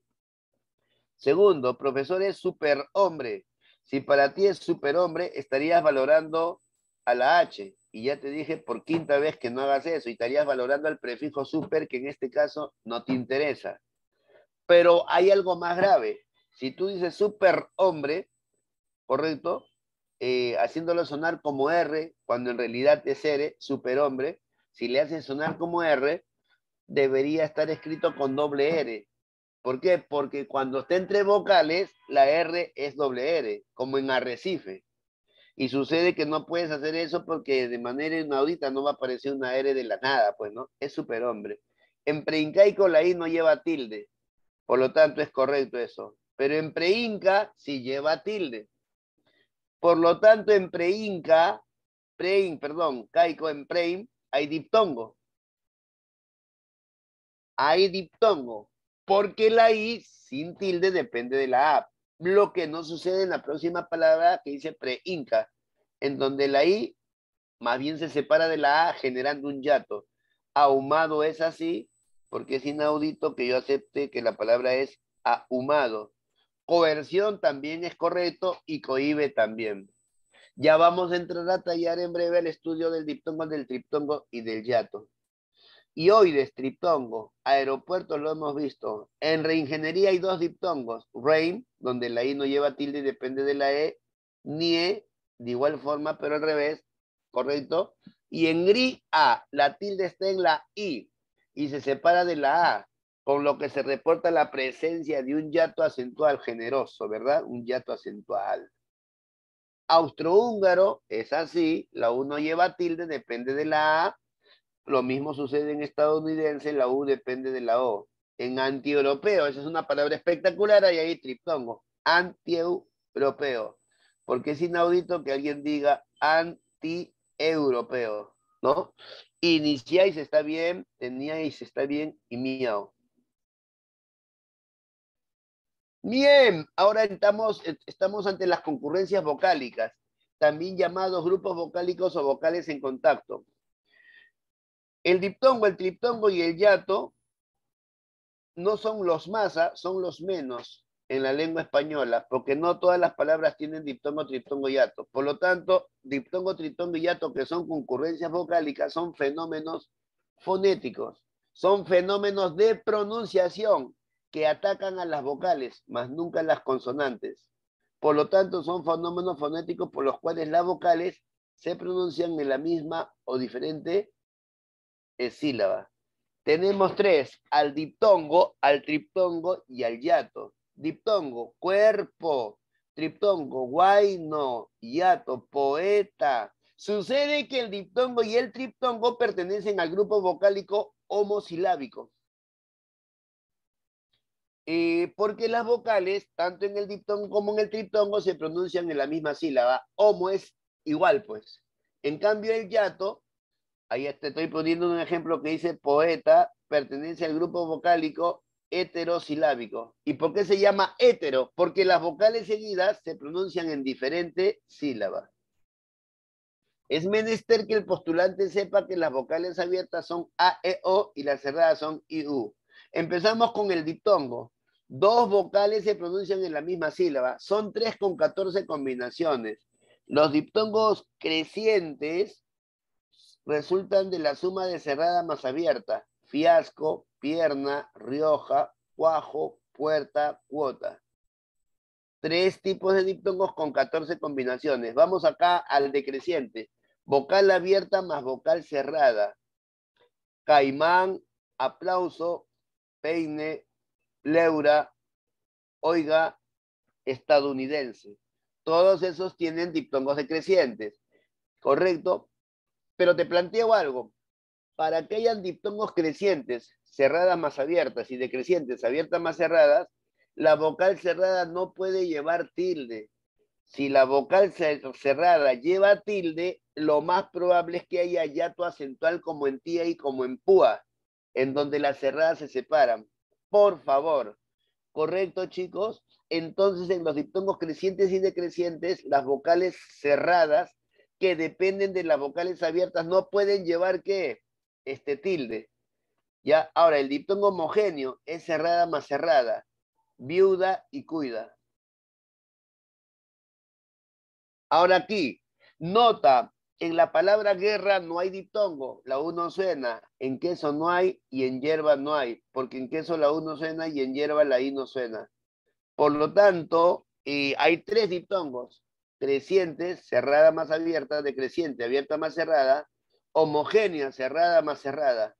Segundo, profesor es superhombre. Si para ti es superhombre, estarías valorando a la H. Y ya te dije por quinta vez que no hagas eso y estarías valorando al prefijo super que en este caso no te interesa. Pero hay algo más grave. Si tú dices superhombre, ¿correcto? Eh, haciéndolo sonar como R, cuando en realidad es R, superhombre, si le haces sonar como R, debería estar escrito con doble R. ¿Por qué? Porque cuando está entre vocales, la R es doble R, como en arrecife. Y sucede que no puedes hacer eso porque de manera inaudita no va a aparecer una R de la nada, pues, ¿no? Es superhombre. En preincaico la I no lleva tilde, por lo tanto es correcto eso. Pero en preinca sí lleva tilde. Por lo tanto, en preinca, prein, perdón, caico en prein, hay diptongo. hay diptongo, porque la I sin tilde depende de la A. Lo que no sucede en la próxima palabra que dice pre-inca, en donde la I más bien se separa de la A generando un yato. Ahumado es así, porque es inaudito que yo acepte que la palabra es ahumado. Coerción también es correcto y cohibe también. Ya vamos a entrar a tallar en breve el estudio del diptongo, del triptongo y del yato. Y hoy de triptongo, aeropuertos lo hemos visto. En reingeniería hay dos diptongos. Rain, donde la I no lleva tilde y depende de la E. Nie, de igual forma, pero al revés. ¿Correcto? Y en gris A, la tilde está en la I y se separa de la A, con lo que se reporta la presencia de un yato acentual generoso, ¿verdad? Un yato acentual. Austrohúngaro es así, la U no lleva tilde, depende de la A. Lo mismo sucede en estadounidense, la U depende de la O. En anti-europeo, esa es una palabra espectacular, ahí hay triptongo. Anti-europeo. Porque es inaudito que alguien diga anti-europeo, ¿no? Iniciáis está bien, teníais está bien y miau. Bien, ahora estamos, estamos ante las concurrencias vocálicas, también llamados grupos vocálicos o vocales en contacto. El diptongo, el triptongo y el yato no son los masa, son los menos en la lengua española, porque no todas las palabras tienen diptongo, triptongo y yato. Por lo tanto, diptongo, triptongo y yato, que son concurrencias vocálicas, son fenómenos fonéticos, son fenómenos de pronunciación que atacan a las vocales, más nunca a las consonantes. Por lo tanto, son fenómenos fonéticos por los cuales las vocales se pronuncian en la misma o diferente eh, sílaba. Tenemos tres, al diptongo, al triptongo y al yato. Diptongo, cuerpo. Triptongo, guayno, yato, poeta. Sucede que el diptongo y el triptongo pertenecen al grupo vocálico homosilábico. Eh, porque las vocales, tanto en el diptongo como en el triptongo, se pronuncian en la misma sílaba. Homo es igual, pues. En cambio, el yato, ahí te estoy poniendo un ejemplo que dice poeta, pertenece al grupo vocálico heterosilábico. ¿Y por qué se llama hetero? Porque las vocales seguidas se pronuncian en diferente sílaba. Es menester que el postulante sepa que las vocales abiertas son A, E, O y las cerradas son I, U. Empezamos con el diptongo. Dos vocales se pronuncian en la misma sílaba. Son tres con 14 combinaciones. Los diptongos crecientes resultan de la suma de cerrada más abierta. Fiasco, pierna, Rioja, cuajo, puerta, cuota. Tres tipos de diptongos con 14 combinaciones. Vamos acá al decreciente. Vocal abierta más vocal cerrada. Caimán, aplauso, peine, Leura, oiga, estadounidense. Todos esos tienen diptongos decrecientes, ¿correcto? Pero te planteo algo. Para que hayan diptongos crecientes, cerradas más abiertas y decrecientes, abiertas más cerradas, la vocal cerrada no puede llevar tilde. Si la vocal cerrada lleva tilde, lo más probable es que haya yato acentual como en tía y como en púa, en donde las cerradas se separan por favor. ¿Correcto, chicos? Entonces, en los diptongos crecientes y decrecientes, las vocales cerradas que dependen de las vocales abiertas no pueden llevar qué? Este tilde. Ya, ahora el diptongo homogéneo es cerrada más cerrada, viuda y cuida. Ahora aquí, nota, en la palabra guerra no hay diptongo, la U no suena, en queso no hay y en hierba no hay, porque en queso la U no suena y en hierba la I no suena. Por lo tanto, eh, hay tres diptongos, crecientes, cerrada más abierta, decreciente, abierta más cerrada, homogénea, cerrada más cerrada.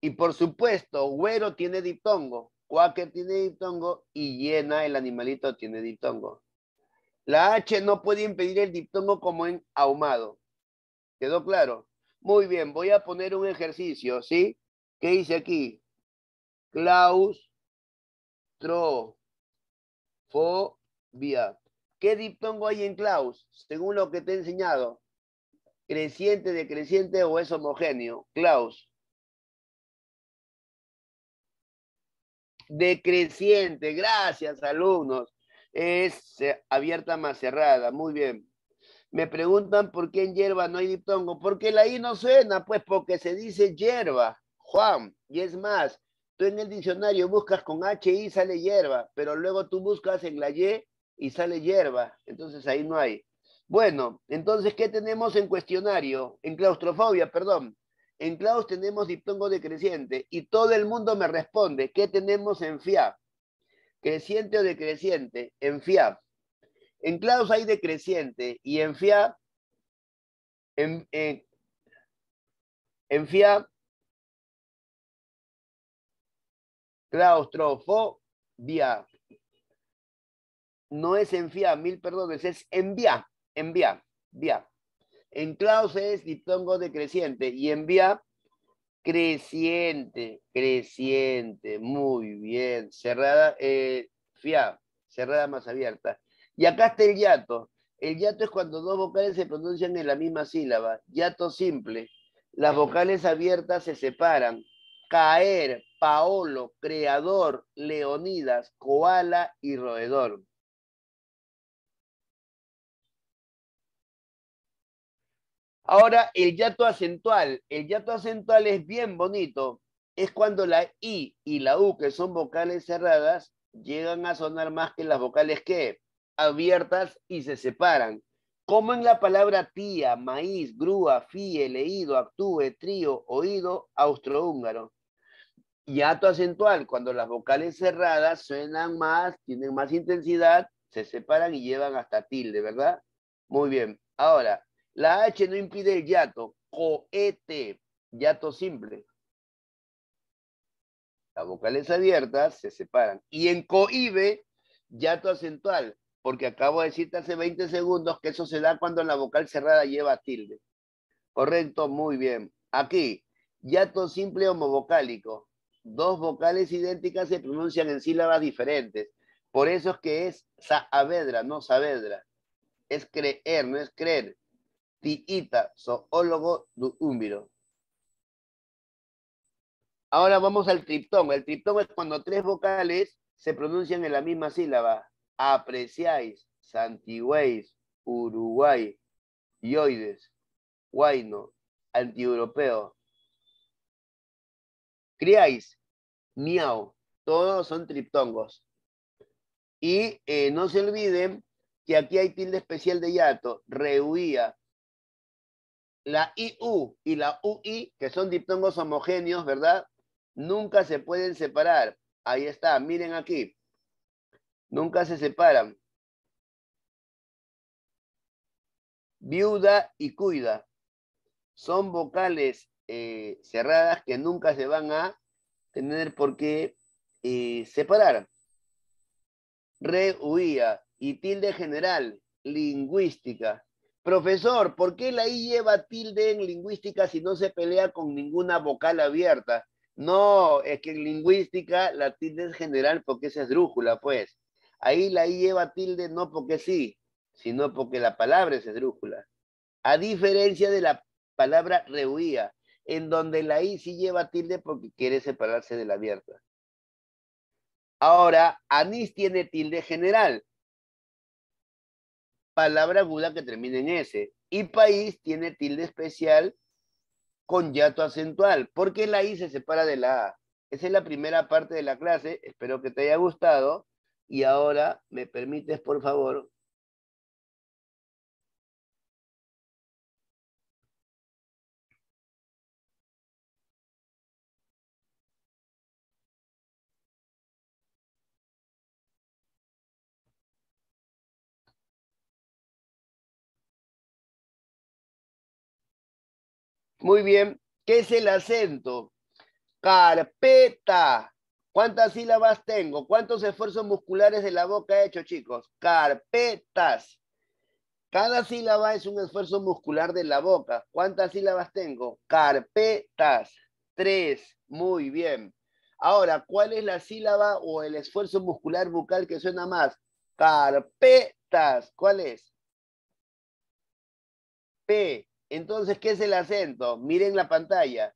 Y por supuesto, güero tiene diptongo, cuáquer tiene diptongo y llena el animalito tiene diptongo. La H no puede impedir el diptongo como en ahumado. ¿Quedó claro? Muy bien, voy a poner un ejercicio, ¿sí? ¿Qué dice aquí? Claustrofobia. ¿Qué diptongo hay en claus? Según lo que te he enseñado. Creciente, decreciente o es homogéneo. Claus. decreciente. Gracias, alumnos. Es eh, abierta más cerrada. Muy bien. Me preguntan por qué en hierba no hay diptongo. Porque la I no suena, pues porque se dice hierba, Juan. Y es más, tú en el diccionario buscas con H y sale hierba, pero luego tú buscas en la Y y sale hierba. Entonces ahí no hay. Bueno, entonces, ¿qué tenemos en cuestionario? En claustrofobia, perdón. En claus tenemos diptongo decreciente y todo el mundo me responde, ¿qué tenemos en FIA? ¿Creciente o decreciente? En FIA. En claus hay decreciente y en FIA, en, en, en FIA, claustrofobia. No es en FIA, mil perdones, es en vía, en vía, vía. En claus es diptongo decreciente y en vía creciente, creciente, muy bien. Cerrada, eh, fia, cerrada más abierta. Y acá está el yato. El yato es cuando dos vocales se pronuncian en la misma sílaba. Yato simple. Las vocales abiertas se separan. Caer, Paolo, creador, Leonidas, koala y roedor. Ahora, el yato acentual. El yato acentual es bien bonito. Es cuando la I y la U, que son vocales cerradas, llegan a sonar más que las vocales que abiertas y se separan. Como en la palabra tía, maíz, grúa, fie, leído, actúe, trío, oído, austrohúngaro. Yato acentual, cuando las vocales cerradas suenan más, tienen más intensidad, se separan y llevan hasta tilde, ¿verdad? Muy bien. Ahora, la H no impide el yato. Cohete, yato simple. Las vocales abiertas se separan. Y en cohibe, yato acentual, porque acabo de decirte hace 20 segundos que eso se da cuando la vocal cerrada lleva tilde. Correcto, muy bien. Aquí, yato simple homovocálico. Dos vocales idénticas se pronuncian en sílabas diferentes. Por eso es que es Saavedra, no Saavedra. Es creer, no es creer tiita, zoólogo du. Ahora vamos al triptón. El triptón es cuando tres vocales se pronuncian en la misma sílaba. Apreciáis, santigüéis, Uruguay, yoides, guayno, antieuropeo. Criáis, miau, todos son triptongos. Y eh, no se olviden que aquí hay tilde especial de yato, rehuía, la IU y la UI, que son diptongos homogéneos, ¿verdad? Nunca se pueden separar. Ahí está, miren aquí. Nunca se separan. Viuda y cuida. Son vocales eh, cerradas que nunca se van a tener por qué eh, separar. Rehuía y tilde general, lingüística. Profesor, ¿por qué la I lleva tilde en lingüística si no se pelea con ninguna vocal abierta? No, es que en lingüística la tilde es general porque es esdrújula, pues. Ahí la I lleva tilde no porque sí, sino porque la palabra es esdrújula. A diferencia de la palabra rehuía, en donde la I sí lleva tilde porque quiere separarse de la abierta. Ahora, anís tiene tilde general, palabra aguda que termina en S. Y país tiene tilde especial con yato acentual, porque la I se separa de la A. Esa es la primera parte de la clase, espero que te haya gustado. Y ahora, ¿me permites, por favor, Muy bien. ¿Qué es el acento? Carpeta. ¿Cuántas sílabas tengo? ¿Cuántos esfuerzos musculares de la boca he hecho, chicos? Carpetas. Cada sílaba es un esfuerzo muscular de la boca. ¿Cuántas sílabas tengo? Carpetas. Tres. Muy bien. Ahora, ¿cuál es la sílaba o el esfuerzo muscular bucal que suena más? Carpetas. ¿Cuál es? P. Entonces, ¿qué es el acento? Miren la pantalla.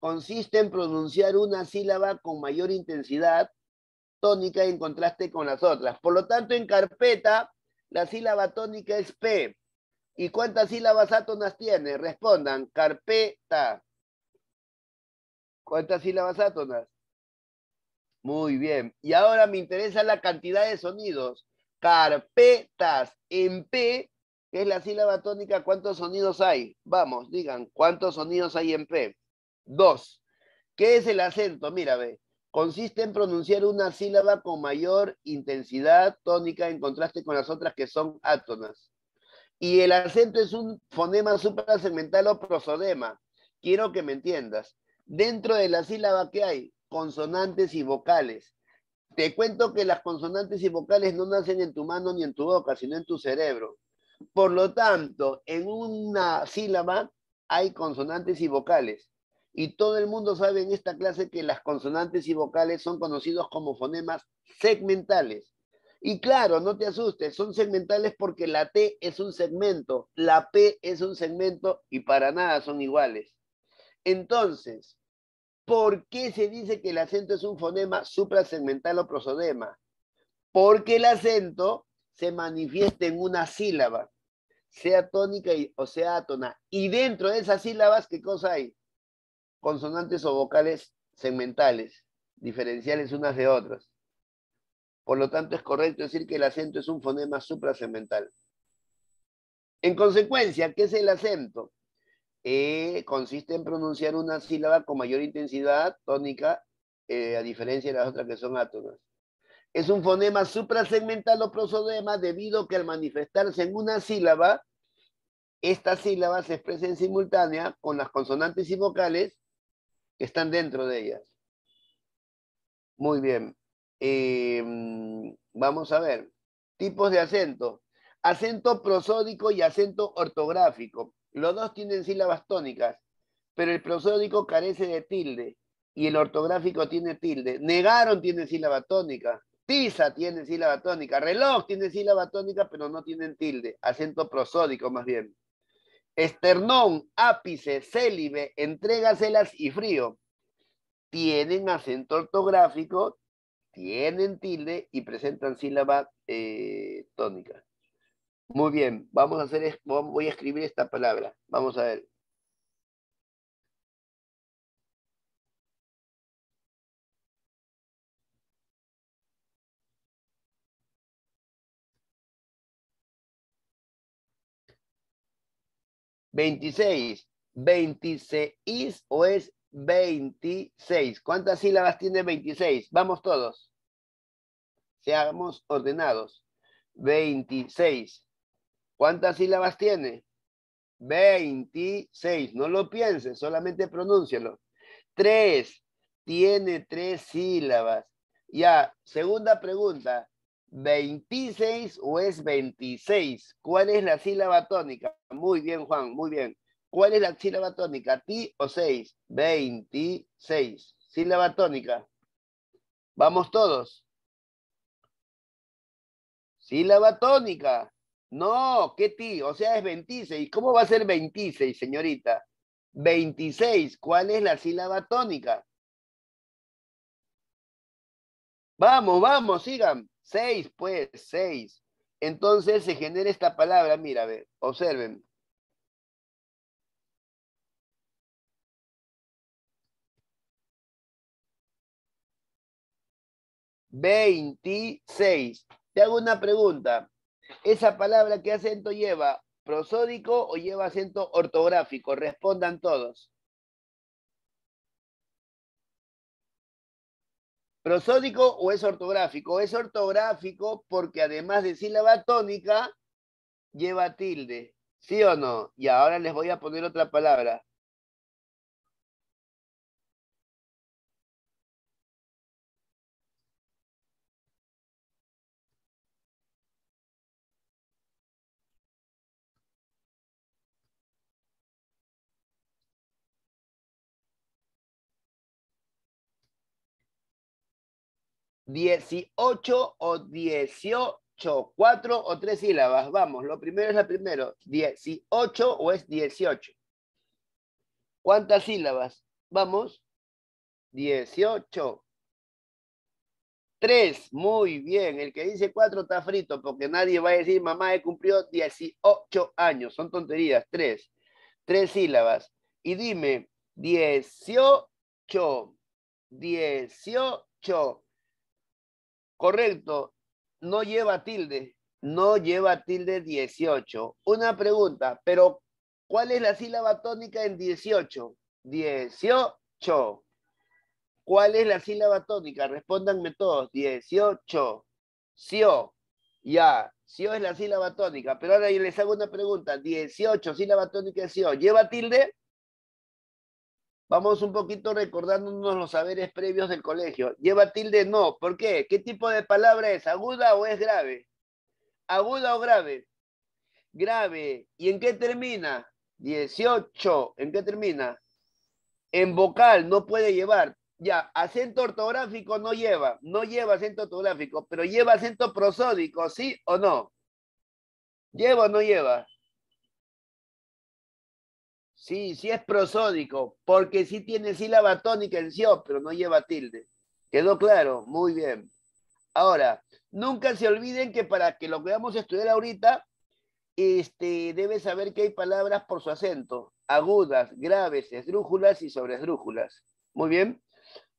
Consiste en pronunciar una sílaba con mayor intensidad tónica en contraste con las otras. Por lo tanto, en carpeta, la sílaba tónica es P. ¿Y cuántas sílabas átonas tiene? Respondan, carpeta. ¿Cuántas sílabas átonas? Muy bien. Y ahora me interesa la cantidad de sonidos. Carpetas en P, que es la sílaba tónica, ¿cuántos sonidos hay? Vamos, digan, ¿cuántos sonidos hay en P? Dos. ¿Qué es el acento? Mira, ve. Consiste en pronunciar una sílaba con mayor intensidad tónica en contraste con las otras que son átonas. Y el acento es un fonema suprasegmental o prosodema. Quiero que me entiendas. Dentro de la sílaba que hay, consonantes y vocales. Te cuento que las consonantes y vocales no nacen en tu mano ni en tu boca, sino en tu cerebro. Por lo tanto, en una sílaba hay consonantes y vocales. Y todo el mundo sabe en esta clase que las consonantes y vocales son conocidos como fonemas segmentales. Y claro, no te asustes, son segmentales porque la T es un segmento, la P es un segmento y para nada son iguales. Entonces, ¿por qué se dice que el acento es un fonema suprasegmental o prosodema? Porque el acento se manifiesta en una sílaba, sea tónica o sea átona. Y dentro de esas sílabas, ¿qué cosa hay? Consonantes o vocales segmentales, diferenciales unas de otras. Por lo tanto, es correcto decir que el acento es un fonema suprasegmental. En consecuencia, ¿qué es el acento? Eh, consiste en pronunciar una sílaba con mayor intensidad tónica, eh, a diferencia de las otras que son átonas. Es un fonema suprasegmental o prosodema debido a que al manifestarse en una sílaba, esta sílaba se expresa en simultánea con las consonantes y vocales que están dentro de ellas. Muy bien. Em, vamos a ver. Tipos de acento. Acento prosódico y acento ortográfico. Los dos tienen sílabas tónicas, pero el prosódico carece de tilde y el ortográfico tiene tilde. Negaron tiene sílaba tónica. Tiene sílaba tónica. Reloj tiene sílaba tónica, pero no tienen tilde. Acento prosódico más bien. Esternón, ápice, célibe, entrégaselas y frío. Tienen acento ortográfico, tienen tilde y presentan sílaba eh, tónica. Muy bien, vamos a hacer, voy a escribir esta palabra. Vamos a ver. Veintiséis. ¿Veintiséis o es veintiséis? ¿Cuántas sílabas tiene veintiséis? Vamos todos. Seamos ordenados. Veintiséis. ¿Cuántas sílabas tiene? 26. No lo pienses, solamente pronúncialo. Tres. Tiene tres sílabas. Ya, segunda pregunta. ¿26 o es 26? ¿Cuál es la sílaba tónica? Muy bien, Juan, muy bien. ¿Cuál es la sílaba tónica? ¿Ti o 6? 26. Sílaba tónica. Vamos todos. Sílaba tónica. No, ¿qué ti? O sea, es 26. ¿Cómo va a ser 26, señorita? 26. ¿Cuál es la sílaba tónica? Vamos, vamos, sigan. 6, pues, 6. Entonces se genera esta palabra, mira, a ver, observen. Veintiséis. Te hago una pregunta esa palabra, ¿qué acento lleva? ¿Prosódico o lleva acento ortográfico? Respondan todos. ¿Prosódico o es ortográfico? Es ortográfico porque además de sílaba tónica, lleva tilde. ¿Sí o no? Y ahora les voy a poner otra palabra. 18 o 18, cuatro o tres sílabas. Vamos, lo primero es la primero. 18 o es 18. ¿Cuántas sílabas? Vamos. 18. Tres, muy bien. El que dice cuatro está frito porque nadie va a decir, mamá, he cumplido 18 años. Son tonterías. Tres. Tres sílabas. Y dime, 18. 18. Correcto. No lleva tilde. No lleva tilde 18. Una pregunta, pero ¿cuál es la sílaba tónica en 18? 18. ¿Cuál es la sílaba tónica? Respóndanme todos. 18. Sio. Ya. Sio es la sílaba tónica. Pero ahora les hago una pregunta. 18, sílaba tónica de Sio. ¿Lleva tilde? Vamos un poquito recordándonos los saberes previos del colegio. ¿Lleva tilde? No. ¿Por qué? ¿Qué tipo de palabra es? ¿Aguda o es grave? ¿Aguda o grave? Grave. ¿Y en qué termina? 18. ¿En qué termina? En vocal no puede llevar. Ya, acento ortográfico no lleva, no lleva acento ortográfico, pero lleva acento prosódico, ¿sí o no? ¿Lleva o no lleva? Sí, sí es prosódico, porque sí tiene sílaba tónica en sí, pero no lleva tilde. ¿Quedó claro? Muy bien. Ahora, nunca se olviden que para que lo que vamos a estudiar ahorita, este, debe saber que hay palabras por su acento, agudas, graves, esdrújulas y sobresdrújulas. Muy bien.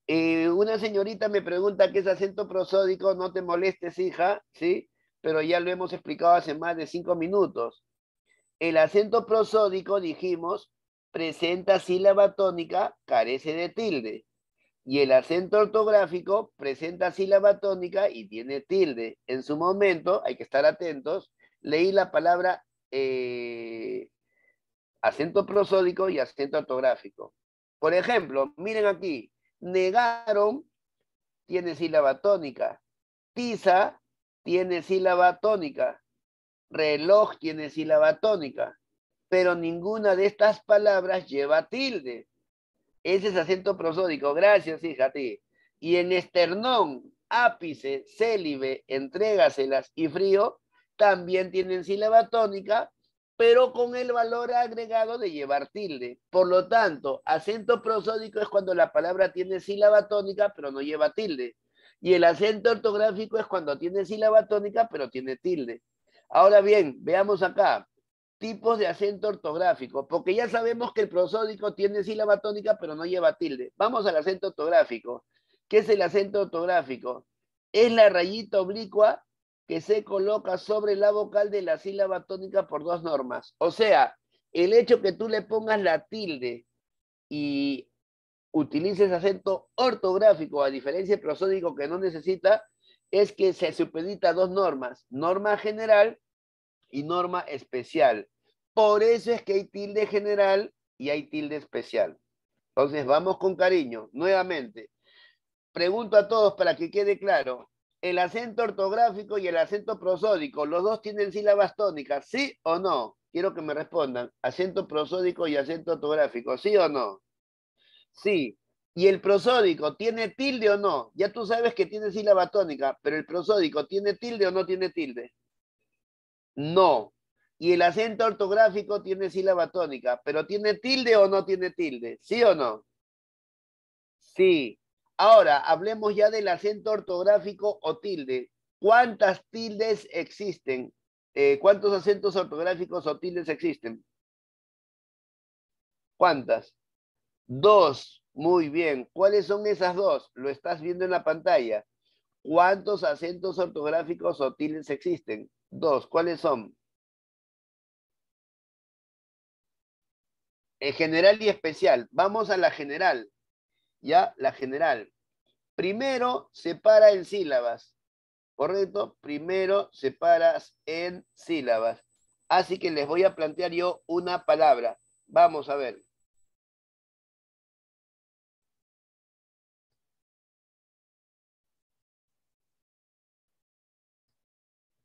Eh, una señorita me pregunta qué es acento prosódico, no te molestes, hija, ¿sí? Pero ya lo hemos explicado hace más de cinco minutos. El acento prosódico, dijimos, presenta sílaba tónica, carece de tilde. Y el acento ortográfico presenta sílaba tónica y tiene tilde. En su momento, hay que estar atentos, leí la palabra eh, acento prosódico y acento ortográfico. Por ejemplo, miren aquí, negaron tiene sílaba tónica. Tiza tiene sílaba tónica. Reloj tiene sílaba tónica. Pero ninguna de estas palabras lleva tilde. Ese es acento prosódico. Gracias, hija, a ti. Y en esternón, ápice, célibe, entrégaselas y frío, también tienen sílaba tónica, pero con el valor agregado de llevar tilde. Por lo tanto, acento prosódico es cuando la palabra tiene sílaba tónica, pero no lleva tilde. Y el acento ortográfico es cuando tiene sílaba tónica, pero tiene tilde. Ahora bien, veamos acá. Tipos de acento ortográfico, porque ya sabemos que el prosódico tiene sílaba tónica, pero no lleva tilde. Vamos al acento ortográfico. ¿Qué es el acento ortográfico? Es la rayita oblicua que se coloca sobre la vocal de la sílaba tónica por dos normas. O sea, el hecho que tú le pongas la tilde y utilices acento ortográfico, a diferencia del prosódico que no necesita, es que se supedita dos normas, norma general y norma especial. Por eso es que hay tilde general y hay tilde especial. Entonces, vamos con cariño, nuevamente. Pregunto a todos para que quede claro, el acento ortográfico y el acento prosódico, los dos tienen sílabas tónicas, ¿sí o no? Quiero que me respondan. Acento prosódico y acento ortográfico, ¿sí o no? Sí. ¿Y el prosódico tiene tilde o no? Ya tú sabes que tiene sílaba tónica, pero el prosódico ¿tiene tilde o no tiene tilde? No. ¿Y el acento ortográfico tiene sílaba tónica, pero tiene tilde o no tiene tilde? ¿Sí o no? Sí. Ahora, hablemos ya del acento ortográfico o tilde. ¿Cuántas tildes existen? Eh, ¿Cuántos acentos ortográficos o tildes existen? ¿Cuántas? Dos. Muy bien. ¿Cuáles son esas dos? Lo estás viendo en la pantalla. ¿Cuántos acentos ortográficos o tildes existen? Dos. ¿Cuáles son? En general y especial. Vamos a la general ya la general. Primero separa en sílabas, ¿correcto? Primero separas en sílabas. Así que les voy a plantear yo una palabra. Vamos a ver.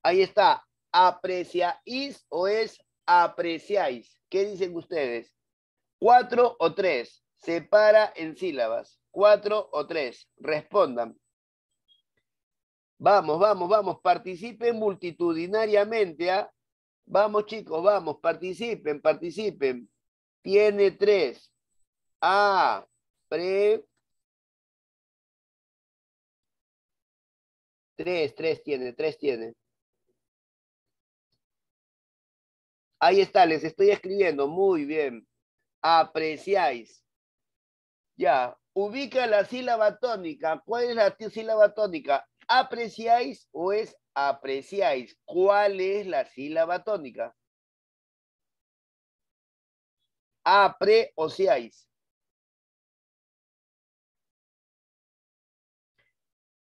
Ahí está. ¿Apreciáis o es apreciáis? ¿Qué dicen ustedes? ¿Cuatro o tres? Separa en sílabas. ¿Cuatro o tres? Respondan. Vamos, vamos, vamos. Participen multitudinariamente. ¿ah? Vamos, chicos, vamos. Participen, participen. Tiene tres. A. Tres, tres tiene, tres tiene. Ahí está, les estoy escribiendo. Muy bien. Apreciáis. Ya. Ubica la sílaba tónica. ¿Cuál es la sílaba tónica? ¿Apreciáis o es apreciáis? ¿Cuál es la sílaba tónica? Apreciáis.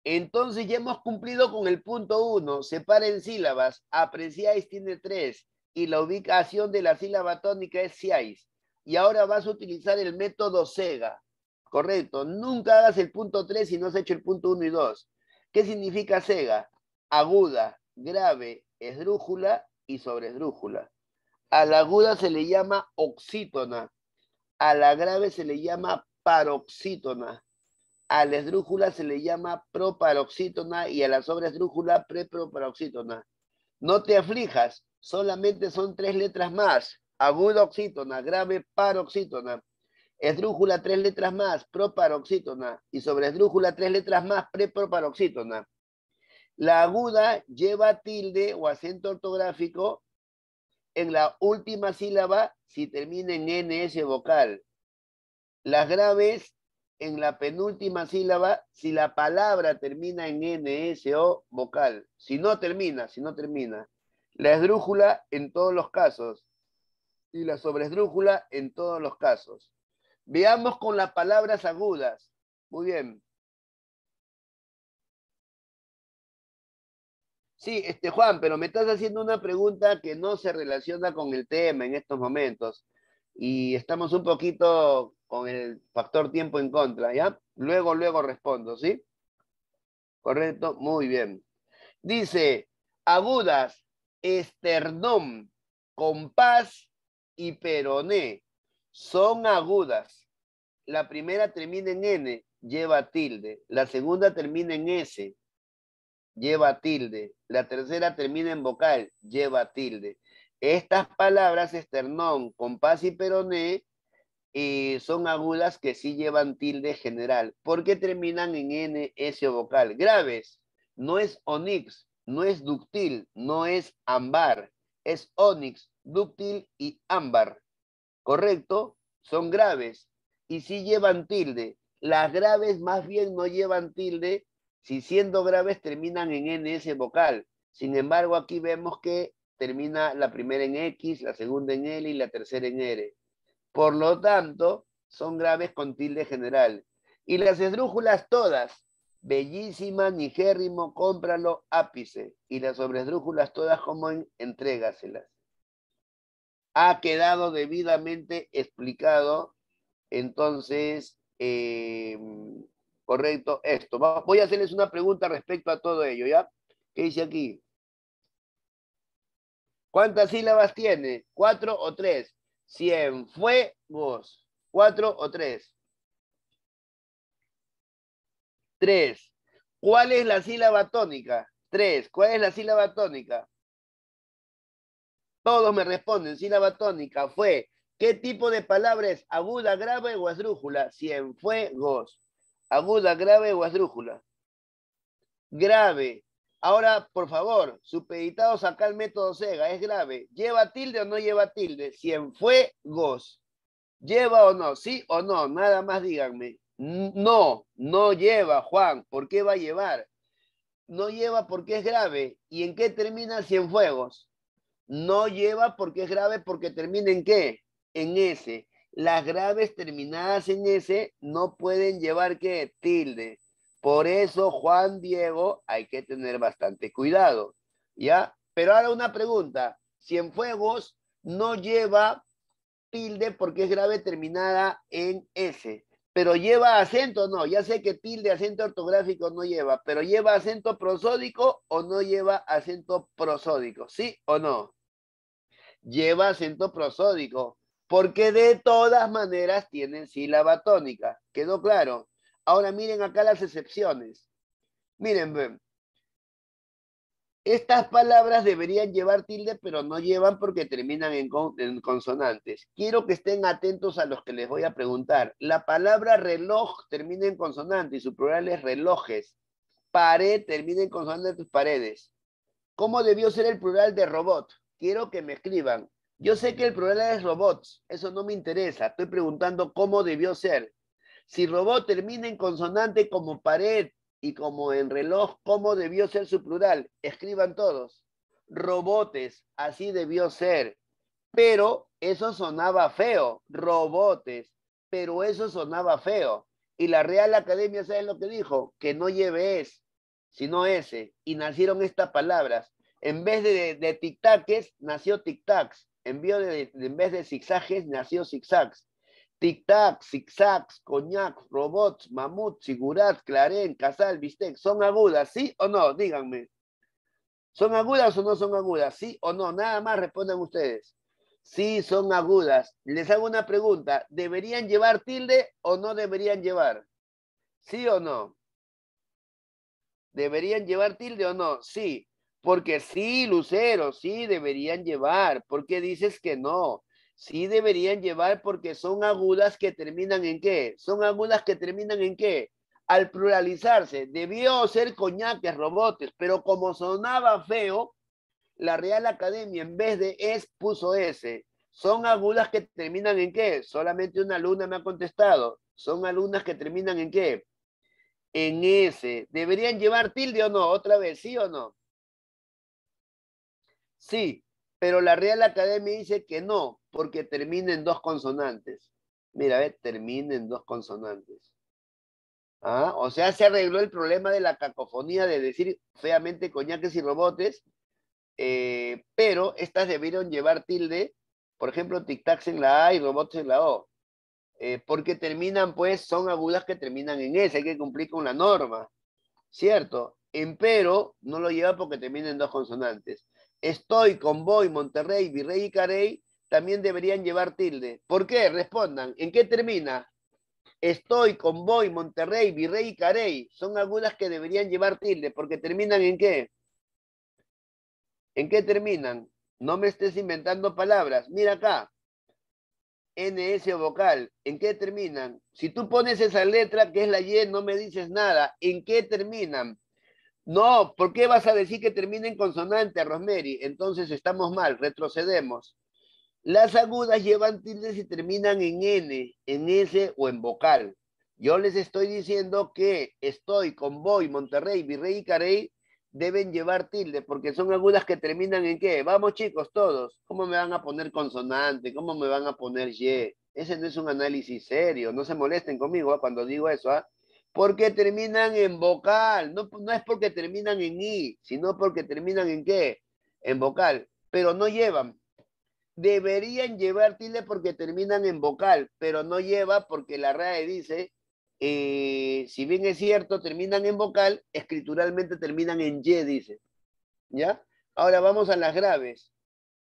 Entonces ya hemos cumplido con el punto uno. Separen sílabas. Apreciáis tiene tres y la ubicación de la sílaba tónica es siáis. Y ahora vas a utilizar el método SEGA. Correcto. Nunca hagas el punto 3 si no has hecho el punto 1 y 2. ¿Qué significa SEGA? Aguda, grave, esdrújula y sobresdrújula. A la aguda se le llama oxítona. A la grave se le llama paroxítona. A la esdrújula se le llama proparoxítona y a la sobresdrújula preproparoxítona. No te aflijas, solamente son tres letras más. Aguda oxítona, grave paroxítona. Esdrújula tres letras más, proparoxítona. Y sobre esdrújula tres letras más, preproparoxítona. La aguda lleva tilde o acento ortográfico en la última sílaba si termina en NS vocal. Las graves en la penúltima sílaba si la palabra termina en NSO vocal. Si no termina, si no termina. La esdrújula en todos los casos y la sobresdrújula en todos los casos. Veamos con las palabras agudas. Muy bien. Sí, este Juan, pero me estás haciendo una pregunta que no se relaciona con el tema en estos momentos. Y estamos un poquito con el factor tiempo en contra, ¿ya? Luego, luego respondo, ¿sí? Correcto, muy bien. Dice, agudas, esternón, compás y peroné son agudas. La primera termina en N, lleva tilde. La segunda termina en S, lleva tilde. La tercera termina en vocal, lleva tilde. Estas palabras, esternón, compás y peroné, eh, son agudas que sí llevan tilde general. ¿Por qué terminan en N, S o vocal? Graves. No es onix, no es ductil, no es ámbar. Es onix, dúctil y ámbar. ¿Correcto? Son graves. Y sí llevan tilde. Las graves más bien no llevan tilde. Si siendo graves terminan en NS vocal. Sin embargo, aquí vemos que termina la primera en X, la segunda en L y la tercera en R. Por lo tanto, son graves con tilde general. Y las esdrújulas todas, bellísima, nigérrimo, cómpralo, ápice. Y las sobresdrújulas todas como en entrégaselas. Ha quedado debidamente explicado, entonces, em, correcto esto. Voy a hacerles una pregunta respecto a todo ello, ¿ya? ¿Qué dice aquí? ¿Cuántas sílabas tiene? ¿Cuatro o tres? Cienfuegos. ¿Cuatro o tres? Tres. ¿Cuál es la sílaba tónica? Tres. ¿Cuál es la sílaba tónica? Todos me responden, sílaba tónica fue. ¿Qué tipo de palabra es? ¿Aguda, grave o esdrújula? Cienfuegos. Aguda, grave o esdrújula. Grave. Ahora, por favor, supeditados acá al método SEGA, es grave. ¿Lleva tilde o no lleva tilde? Cienfuegos. ¿Lleva o no? ¿Sí o no? Nada más díganme. No, no lleva, Juan. ¿Por qué va a llevar? No lleva porque es grave. ¿Y en qué termina Cienfuegos? No lleva porque es grave porque termina en qué? En S. Las graves terminadas en S no pueden llevar qué? Tilde. Por eso, Juan Diego, hay que tener bastante cuidado, ¿ya? Pero ahora una pregunta. Cienfuegos no lleva tilde porque es grave terminada en S, pero lleva acento, no, ya sé que tilde, acento ortográfico no lleva, pero lleva acento prosódico o no lleva acento prosódico, ¿sí o no? Lleva acento prosódico, porque de todas maneras tienen sílaba tónica, ¿quedó claro? Ahora miren acá las excepciones. Miren, estas palabras deberían llevar tilde, pero no llevan porque terminan en, consonantes. Quiero que estén atentos a los que les voy a preguntar. La palabra reloj termina en consonante y su plural es relojes. pared termina en consonante tus paredes. ¿Cómo debió ser el plural de robot? Quiero que me escriban. Yo sé que el plural es robots, eso no me interesa. Estoy preguntando cómo debió ser. Si robot termina en consonante como pared y como en reloj, ¿cómo debió ser su plural? Escriban todos. Robotes, así debió ser. Pero eso sonaba feo. Robotes, pero eso sonaba feo. Y la Real Academia, ¿sabe lo que dijo? Que no lleve es, sino ese. Y nacieron estas palabras. En vez de, tic-tacs, nació tic-tacs. En, en vez de zigzages, nació zigzags. Tic-tac, zigzags, coñac, robots, mamut, sigurat, clarén, casal, bistec, ¿son agudas, sí o no? Díganme. ¿Son agudas o no son agudas? ¿Sí o no? Nada más respondan ustedes. Sí, son agudas. Les hago una pregunta. ¿Deberían llevar tilde o no deberían llevar? ¿Sí o no? ¿Deberían llevar tilde o no? Sí. Porque sí, Lucero, sí deberían llevar. ¿Por qué dices que no? Sí deberían llevar porque son agudas que terminan en qué? Son agudas que terminan en qué? Al pluralizarse, debió ser coñaques, robotes, pero como sonaba feo, la Real Academia en vez de es puso S. Son agudas que terminan en qué? Solamente una alumna me ha contestado. Son alumnas que terminan en qué? En S. ¿Deberían llevar tilde o no? Otra vez, ¿sí o no? Sí, pero la Real Academia dice que no, porque termina en dos consonantes. Mira, ve, termina en dos consonantes. ¿Ah? O sea, se arregló el problema de la cacofonía de decir feamente coñaques y robotes, eh, pero estas debieron llevar tilde, por ejemplo, tic-tacs en la A y robots en la O. Eh, porque terminan, pues, son agudas que terminan en S, hay que cumplir con la norma, ¿cierto? Empero no lo lleva porque termina en dos consonantes. Estoy con Boy, Monterrey, Virrey y Carey también deberían llevar tilde. ¿Por qué? Respondan. ¿En qué termina? Estoy con Boy, Monterrey, Virrey y Carey. Son algunas que deberían llevar tilde, porque terminan en qué? ¿En qué terminan? No me estés inventando palabras. Mira acá. NS vocal. ¿En qué terminan? Si tú pones esa letra que es la Y, no me dices nada. ¿En qué terminan? No, ¿por qué vas a decir que termina en consonante, Rosemary? Entonces estamos mal, retrocedemos. Las agudas llevan tildes y terminan en N, en S o en vocal. Yo les estoy diciendo que estoy con Boy, Monterrey, Virrey y Carey deben llevar tilde porque son agudas que terminan en qué. Vamos chicos, todos. ¿Cómo me van a poner consonante? ¿Cómo me van a poner Y? Ese no es un análisis serio. No se molesten conmigo ¿ah? cuando digo eso. ¿ah? Porque terminan en vocal. No, no es porque terminan en I, sino porque terminan en qué. En vocal. Pero no llevan deberían llevar tilde porque terminan en vocal, pero no lleva porque la RAE dice, eh, si bien es cierto, terminan en vocal, escrituralmente terminan en Y, dice. ¿Ya? Ahora vamos a las graves.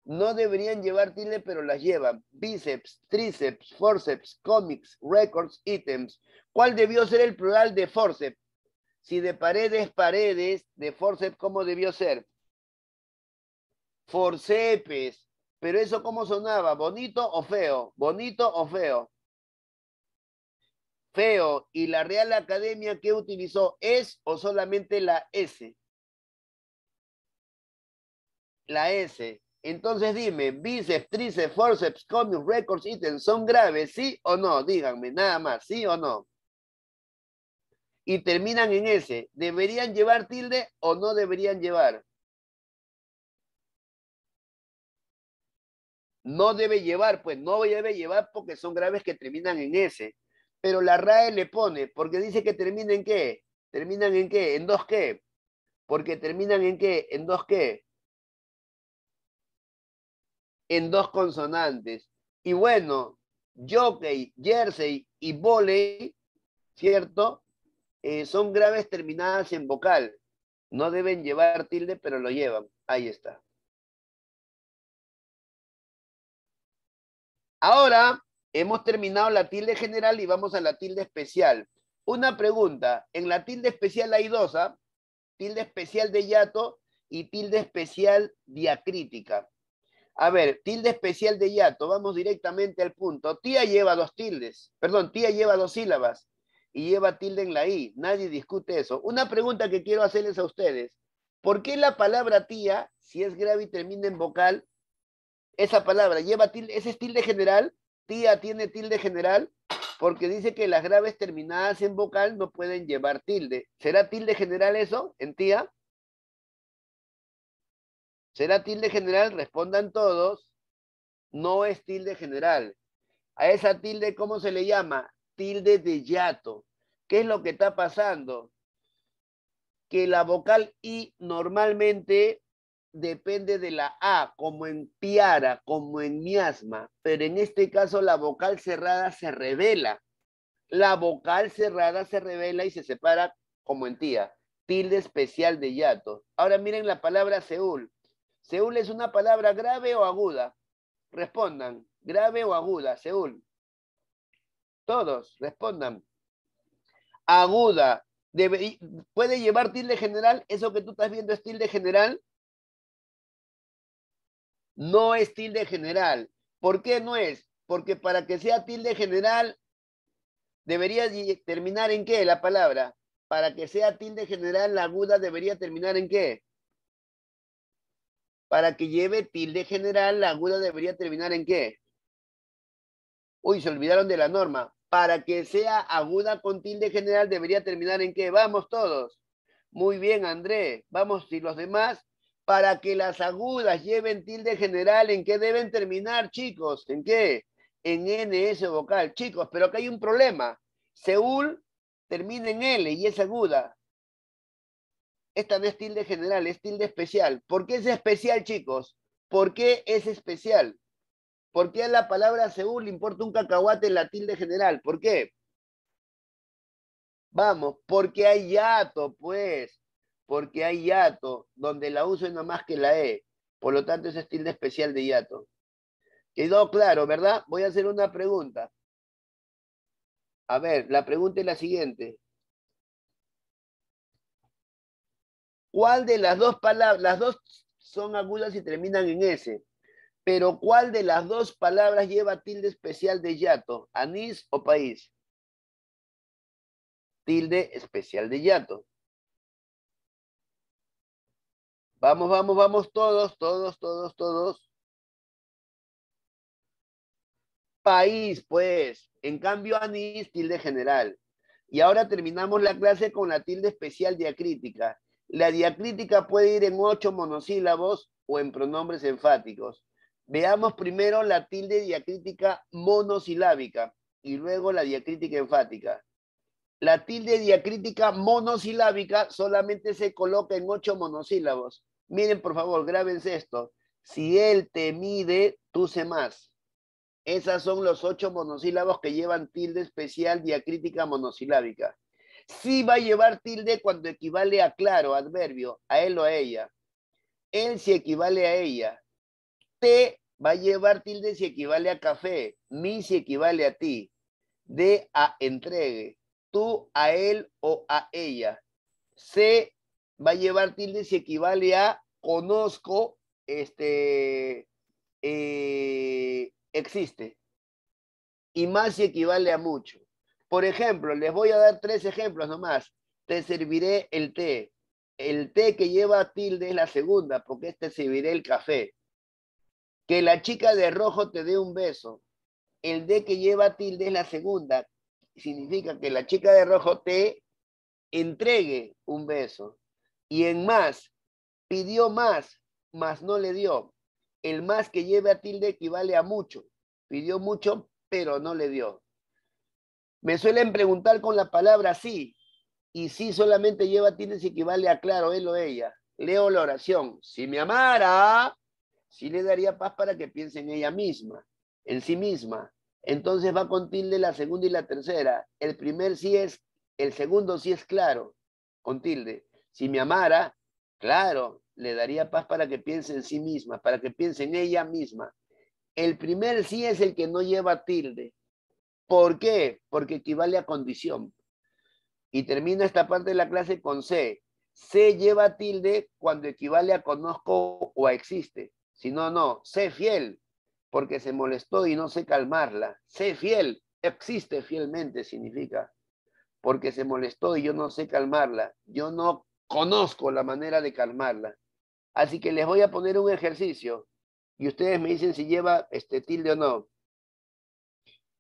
No deberían llevar tilde, pero las llevan. Bíceps, tríceps, forceps, cómics, records, ítems. ¿Cuál debió ser el plural de forceps? Si de paredes, paredes, de forceps, ¿cómo debió ser? Forcepes, pero eso cómo sonaba, bonito o feo, bonito o feo. Feo. ¿Y la Real Academia qué utilizó? ¿Es o solamente la S? La S. Entonces dime, bíceps, tríceps, forceps, comics, records, ítems, ¿son graves? ¿Sí o no? Díganme, nada más, ¿sí o no? Y terminan en S. ¿Deberían llevar tilde o no deberían llevar? No debe llevar, pues no debe llevar porque son graves que terminan en S. Pero la RAE le pone, porque dice que termina en qué? ¿Terminan en qué? ¿En dos qué? Porque terminan en qué? ¿En dos qué? En dos consonantes. Y bueno, jockey, jersey y volley, ¿cierto? Eh, son graves terminadas en vocal. No deben llevar tilde, pero lo llevan. Ahí está. Ahora hemos terminado la tilde general y vamos a la tilde especial. Una pregunta, en la tilde especial hay dos, ¿ah? tilde especial de hiato y tilde especial diacrítica. A ver, tilde especial de hiato, vamos directamente al punto. Tía lleva dos tildes, perdón, tía lleva dos sílabas. y lleva tilde en la I. Nadie discute eso. Una pregunta que quiero hacerles a ustedes. ¿Por qué la palabra tía, si es grave y termina en vocal, esa palabra lleva tilde, ese es tilde general? Tía tiene tilde general porque dice que las graves terminadas en vocal no pueden llevar tilde. ¿Será tilde general eso en tía? ¿Será tilde general? Respondan todos. No es tilde general. A esa tilde, ¿cómo se le llama? Tilde de yato. ¿Qué es lo que está pasando? Que la vocal I normalmente depende de la A, como en piara, como en miasma, pero en este caso la vocal cerrada se revela. La vocal cerrada se revela y se separa como en tía. Tilde especial de yato. Ahora miren la palabra Seúl. ¿Seúl es una palabra grave o aguda? Respondan, grave o aguda, Seúl. Todos, respondan. Aguda. ¿Puede llevar tilde general? ¿Eso que tú estás viendo es tilde general? No es tilde general. ¿Por qué no es? Porque para que sea tilde general, debería terminar en qué la palabra. Para que sea tilde general, la aguda debería terminar en qué. Para que lleve tilde general, la aguda debería terminar en qué. Uy, se olvidaron de la norma. Para que sea aguda con tilde general, debería terminar en qué. Vamos todos. Muy bien, André. Vamos, y los demás, para que las agudas lleven tilde general, ¿en qué deben terminar, chicos? ¿En qué? En NS vocal. Chicos, pero acá hay un problema. Seúl termina en L y es aguda. Esta no es tilde general, es tilde especial. ¿Por qué es especial, chicos? ¿Por qué es especial? ¿Por qué a la palabra Seúl le importa un cacahuate en la tilde general? ¿Por qué? Vamos, porque hay yato, pues. Porque hay yato, donde la uso es no más que la E. Por lo tanto, es tilde especial de yato. Quedó claro, ¿verdad? Voy a hacer una pregunta. A ver, la pregunta es la siguiente. ¿Cuál de las dos palabras, las dos son agudas y terminan en S, pero cuál de las dos palabras lleva tilde especial de yato, anís o país? Tilde especial de yato. Vamos, vamos, vamos todos, todos, todos, todos. País, pues. En cambio, anís, tilde general. Y ahora terminamos la clase con la tilde especial diacrítica. La diacrítica puede ir en ocho monosílabos o en pronombres enfáticos. Veamos primero la tilde diacrítica monosilábica y luego la diacrítica enfática. La tilde diacrítica monosilábica solamente se coloca en ocho monosílabos. Miren, por favor, grábense esto. Si él te mide, tú sé más. Esas son los ocho monosílabos que llevan tilde especial diacrítica monosilábica sí va a llevar tilde cuando equivale a claro, adverbio, a él o a ella. Él si equivale a ella. Te va a llevar tilde si equivale a café. Mi si equivale a ti. De a entregue. Tú a él o a ella. Se va a llevar tilde si equivale a conozco, este, eh, existe. Y más si equivale a mucho. Por ejemplo, les voy a dar tres ejemplos nomás. Te serviré el té. El té que lleva tilde es la segunda, porque este serviré el café. Que la chica de rojo te dé un beso. El D que lleva tilde es la segunda. Significa que la chica de rojo te entregue un beso. Y en más, pidió más, más no le dio. El más que lleva tilde equivale a mucho. Pidió mucho, pero no le dio. Me suelen preguntar con la palabra sí, y sí solamente lleva tienes equivale a claro, él o ella. Leo la oración. Si me amara, sí le daría paz para que piense en ella misma, en sí misma. Entonces va con tilde la segunda y la tercera. El primer sí es, el segundo sí es claro, con tilde. Si me amara, claro, le daría paz para que piense en sí misma, para que piense en ella misma. El primer sí es el que no lleva tilde. ¿Por qué? Porque equivale a condición. Y termina esta parte de la clase con C. C lleva tilde cuando equivale a conozco o a existe. Si no, no. Sé fiel, porque se molestó y no sé calmarla. Sé fiel, existe fielmente, significa. porque se molestó y yo no sé calmarla. Yo no conozco la manera de calmarla. Así que les voy a poner un ejercicio y ustedes me dicen si lleva este tilde o no.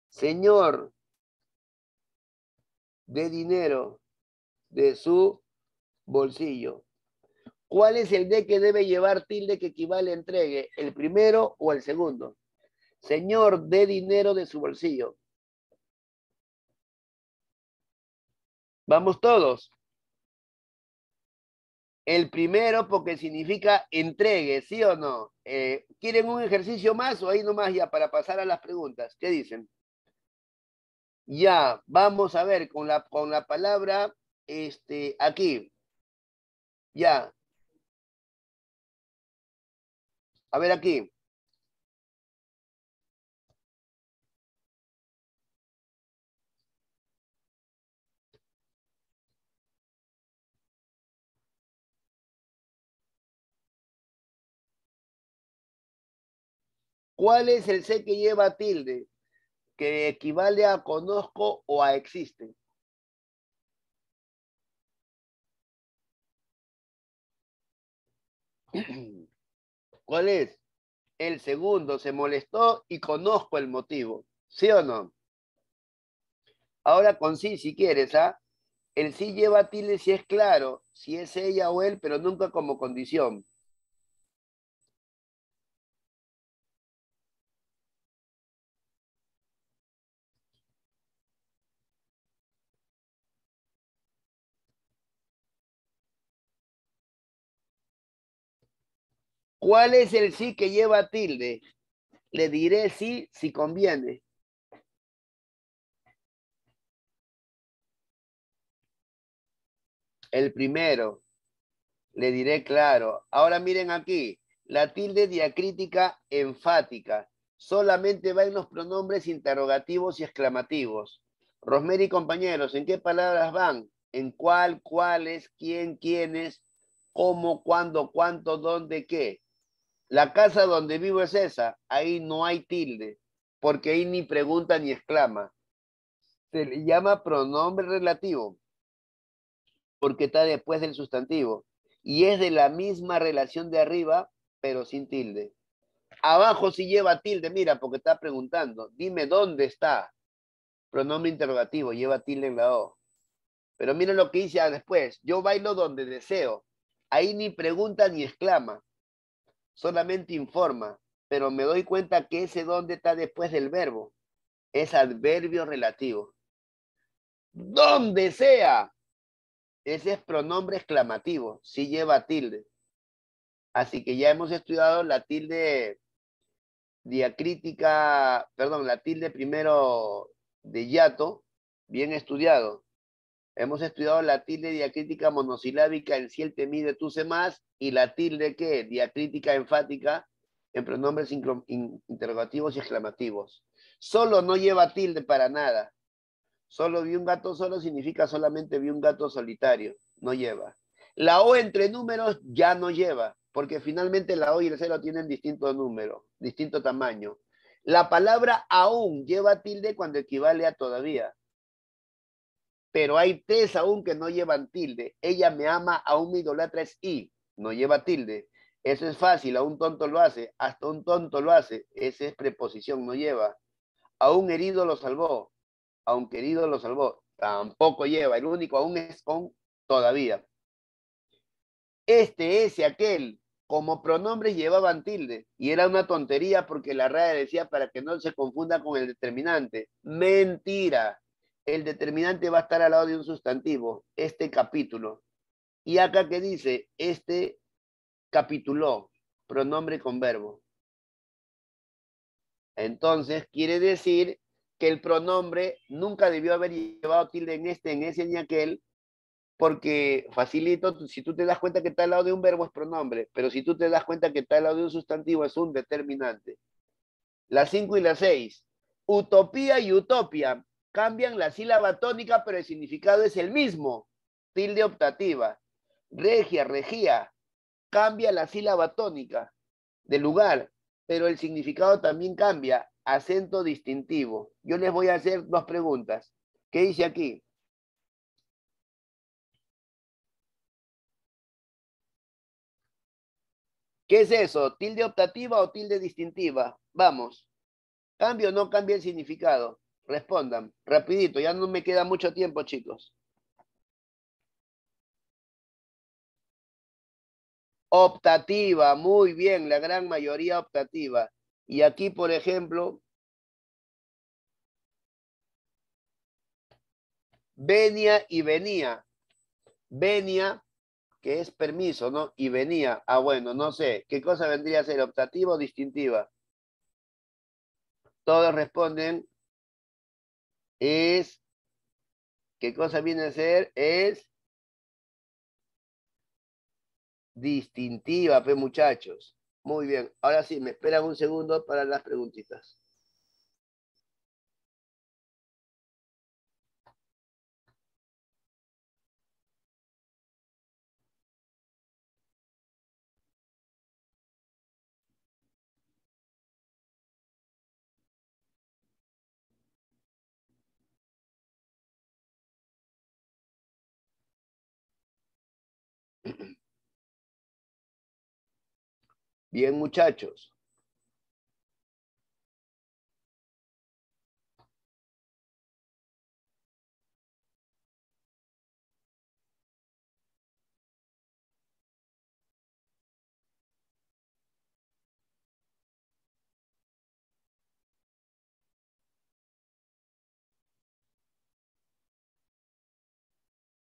Señor, de dinero de su bolsillo. ¿Cuál es el de que debe llevar tilde que equivale a entregue? ¿El primero o el segundo? Señor, de dinero de su bolsillo. Vamos todos. El primero porque significa entregue, ¿sí o no? Eh, ¿Quieren un ejercicio más o ahí nomás ya para pasar a las preguntas? ¿Qué dicen? Ya, vamos a ver con la, con la palabra este, aquí. Ya. A ver aquí. ¿Cuál es el C que lleva tilde? Que equivale a conozco o a existe. ¿Cuál es? El segundo, se molestó y conozco el motivo. ¿Sí o no? Ahora con sí, si quieres, ¿ah? El sí lleva tilde si es claro, si es ella o él, pero nunca como condición. ¿Cuál es el sí que lleva tilde? Le diré sí si conviene. El primero. Le diré claro. Ahora miren aquí. La tilde diacrítica enfática. Solamente va en los pronombres interrogativos y exclamativos. Rosmery y compañeros, ¿en qué palabras van? ¿En cuál, cuáles, quién, quiénes, cómo, cuándo, cuánto, dónde, qué? La casa donde vivo es esa, ahí no hay tilde, porque ahí ni pregunta ni exclama. Se le llama pronombre relativo, porque está después del sustantivo, y es de la misma relación de arriba, pero sin tilde. Abajo sí lleva tilde, mira, porque está preguntando, dime dónde está. Pronombre interrogativo, lleva tilde en la O. Pero miren lo que dice después, yo bailo donde deseo. Ahí ni pregunta ni exclama solamente informa, pero me doy cuenta que ese dónde está después del verbo. Es adverbio relativo. Donde sea. Ese es pronombre exclamativo, si lleva tilde. Así que ya hemos estudiado la tilde diacrítica, perdón, la tilde primero de yato, bien estudiado. Hemos estudiado la tilde diacrítica monosilábica en si el mide tú se más y la tilde que diacrítica enfática en pronombres interrogativos y exclamativos. Solo no lleva tilde para nada. Solo vi un gato solo significa solamente vi un gato solitario. No lleva. La O entre números ya no lleva, porque finalmente la O y el cero tienen distinto número, distinto tamaño. La palabra aún lleva tilde cuando equivale a todavía pero hay tres aún que no llevan tilde. Ella me ama, aún me idolatra es y, no lleva tilde. Eso es fácil, a un tonto lo hace, hasta un tonto lo hace. Esa es preposición, no lleva. A un herido lo salvó, a querido lo salvó. Tampoco lleva, el único aún es con todavía. Este, ese, aquel, como pronombres llevaban tilde y era una tontería porque la RAE decía para que no se confunda con el determinante. Mentira el determinante va a estar al lado de un sustantivo, este capítulo. Y acá que dice, este capituló, pronombre con verbo. Entonces, quiere decir que el pronombre nunca debió haber llevado tilde en este, en ese ni aquel, porque facilito, si tú te das cuenta que está al lado de un verbo es pronombre, pero si tú te das cuenta que está al lado de un sustantivo es un determinante. Las 5 y las 6. Utopía y utopia cambian la sílaba tónica, pero el significado es el mismo. Tilde optativa. Regia, regía, cambia la sílaba tónica del lugar, pero el significado también cambia. Acento distintivo. Yo les voy a hacer dos preguntas. ¿Qué dice aquí? ¿Qué es eso? ¿Tilde optativa o tilde distintiva? Vamos. ¿Cambio o no cambia el significado? Respondan, rapidito, ya no me queda mucho tiempo, chicos. Optativa, muy bien, la gran mayoría optativa. Y aquí, por ejemplo, venia y venía. Venia, que es permiso, ¿no? Y venía. Ah, bueno, no sé. ¿Qué cosa vendría a ser optativa o distintiva? Todos responden. Es. ¿Qué cosa viene a ser? Es distintiva, pues muchachos. Muy bien. Ahora sí, me esperan un segundo para las preguntitas. Bien, muchachos.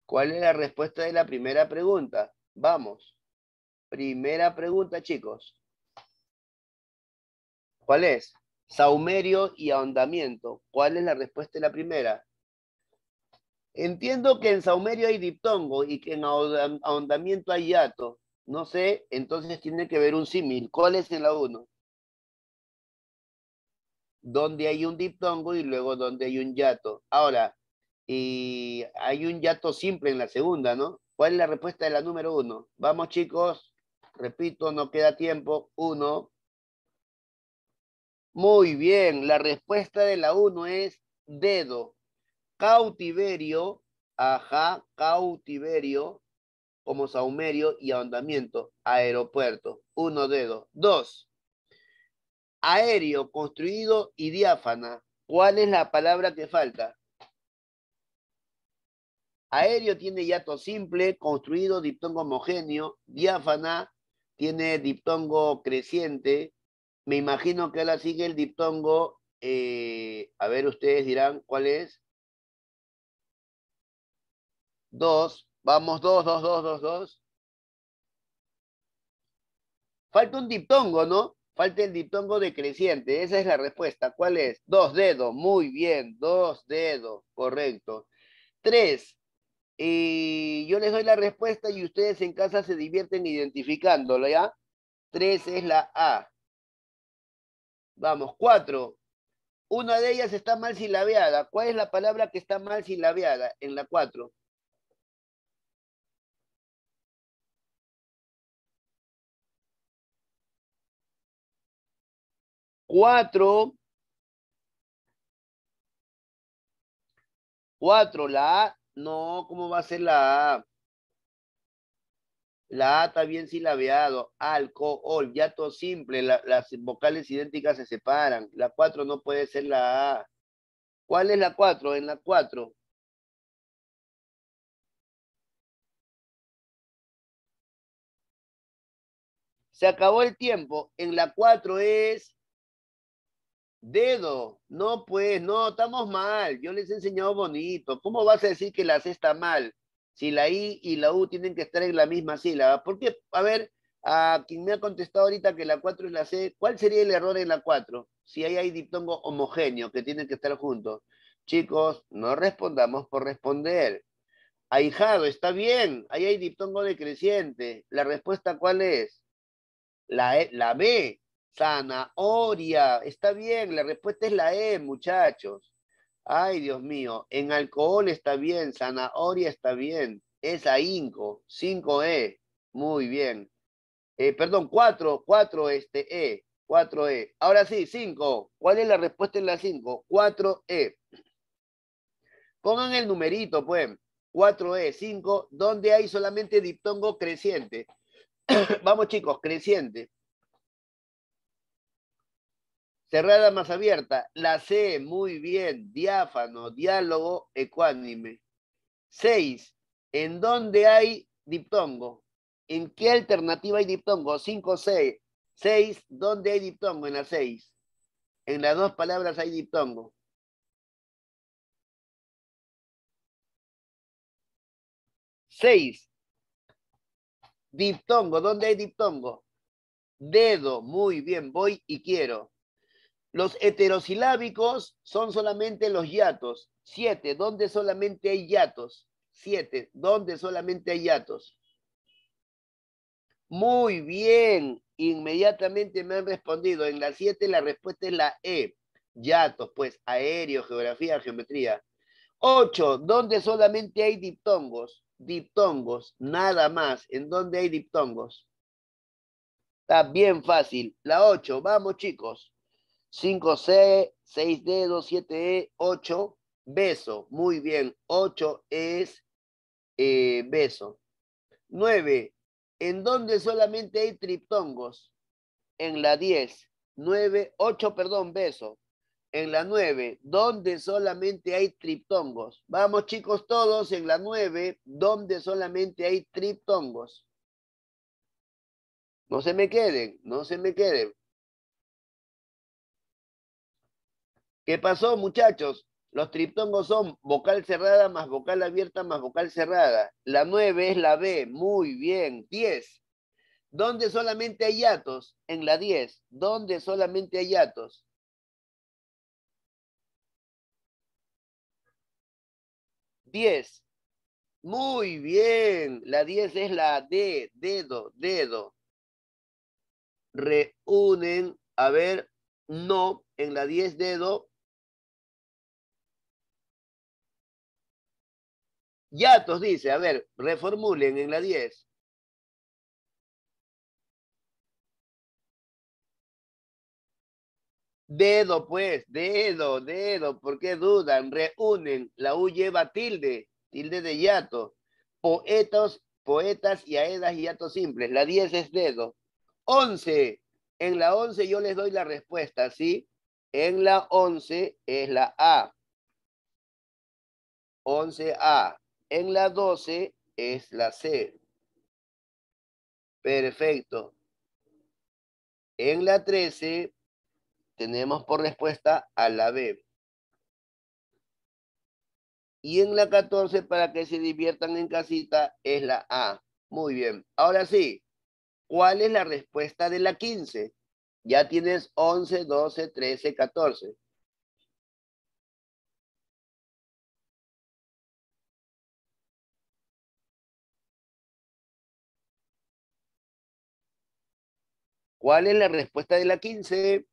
¿Cuál es la respuesta de la primera pregunta? Vamos. Primera pregunta, chicos. ¿Cuál es? Saumerio y ahondamiento. ¿Cuál es la respuesta de la primera? Entiendo que en saumerio hay diptongo y que en ahondamiento hay hiato. No sé, entonces tiene que ver un símil. ¿Cuál es en la 1? Donde hay un diptongo y luego donde hay un hiato. Ahora, y hay un yato simple en la segunda, ¿no? ¿Cuál es la respuesta de la número uno? Vamos, chicos. Repito, no queda tiempo. Uno. Muy bien. La respuesta de la uno es dedo. Cautiverio. Ajá, cautiverio. Como saumerio y ahondamiento. Aeropuerto. Uno dedo. Dos. Aéreo, construido y diáfana. ¿Cuál es la palabra que falta? Aéreo tiene hiato simple, construido, diptongo homogéneo, diáfana, tiene diptongo creciente. Me imagino que ahora sigue el diptongo, eh, a ver, ustedes dirán cuál es. Dos, vamos, dos, dos, dos, dos, dos. Falta un diptongo, ¿no? Falta el diptongo decreciente. Esa es la respuesta. ¿Cuál es? Dos dedos. Muy bien. Dos dedos. Correcto. Tres. Y yo les doy la respuesta y ustedes en casa se divierten identificándolo, ¿ya? Tres es la A. Vamos, cuatro. Una de ellas está mal silabeada. ¿Cuál es la palabra que está mal silabeada en la cuatro? Cuatro. Cuatro, la A no, ¿cómo va a ser la A? La A está bien silabeado. Alcohol, ya todo simple. las vocales idénticas se separan. La 4 no puede ser la A. ¿Cuál es la 4? En la 4. Se acabó el tiempo. En la 4 es Dedo, no pues, no, estamos mal. Yo les he enseñado bonito. ¿Cómo vas a decir que la C está mal? Si la I y la U tienen que estar en la misma sílaba. ¿Por qué? A ver, a quien me ha contestado ahorita que la 4 es la C, ¿cuál sería el error en la 4? Si ahí hay diptongo homogéneo que tienen que estar juntos. Chicos, no respondamos por responder. Ahijado, está bien, ahí hay diptongo decreciente. ¿La respuesta cuál es? La, e, la B, Zanahoria. Está bien, la respuesta es la E, muchachos. Ay, Dios mío. En alcohol está bien, zanahoria está bien. Es ahínco, 5E. Muy bien. Eh, perdón, 4, 4 este E, 4E. Ahora sí, 5. ¿Cuál es la respuesta en la 5? 4E. Pongan el numerito, pues. 4E, 5, donde hay solamente diptongo creciente. Vamos chicos, creciente. Cerrada más abierta. La C, muy bien. Diáfano, diálogo, ecuánime. Seis, ¿en dónde hay diptongo? ¿En qué alternativa hay diptongo? Cinco, seis. Seis, ¿dónde hay diptongo? En la seis. En las dos palabras hay diptongo. Seis. Diptongo, ¿dónde hay diptongo? Dedo, muy bien, voy y quiero. Los heterosilábicos son solamente los yatos. Siete, ¿dónde solamente hay yatos? Siete, ¿dónde solamente hay yatos? Muy bien, inmediatamente me han respondido. En la siete la respuesta es la E. Yatos, pues, aéreo, geografía, geometría. Ocho, ¿dónde solamente hay diptongos? Diptongos, nada más. ¿En dónde hay diptongos? Está bien fácil. La ocho, vamos chicos. 5C, 6 dedos, 7E, 8, beso. Muy bien, 8 es eh, beso. 9. ¿En dónde solamente hay triptongos? En la 10. 9, 8, perdón, beso. En la 9, ¿dónde solamente hay triptongos? Vamos chicos todos en la 9, ¿dónde solamente hay triptongos? No se me queden, no se me queden. ¿Qué pasó, muchachos? Los triptongos son vocal cerrada más vocal abierta más vocal cerrada. La 9 es la B. Muy bien. 10. ¿Dónde solamente hay hiatos? En la 10. ¿Dónde solamente hay hiatos? Diez. Muy bien. La 10 es la D. Dedo, dedo. Reúnen. A ver, no. En la 10 dedo Yatos dice, a ver, reformulen en la 10. Dedo, pues, dedo, dedo, ¿por qué dudan? Reúnen, la U lleva tilde, tilde de yato. Poetas, poetas y aedas y yatos simples. La 10 es dedo. 11. En la 11 yo les doy la respuesta, ¿sí? En la 11 es la A. 11A. En la 12 es la C. Perfecto. En la 13 tenemos por respuesta a la B. Y en la 14, para que se diviertan en casita, es la A. Muy bien. Ahora sí, ¿cuál es la respuesta de la 15? Ya tienes 11, 12, 13, 14. ¿Cuál es la respuesta de la 15?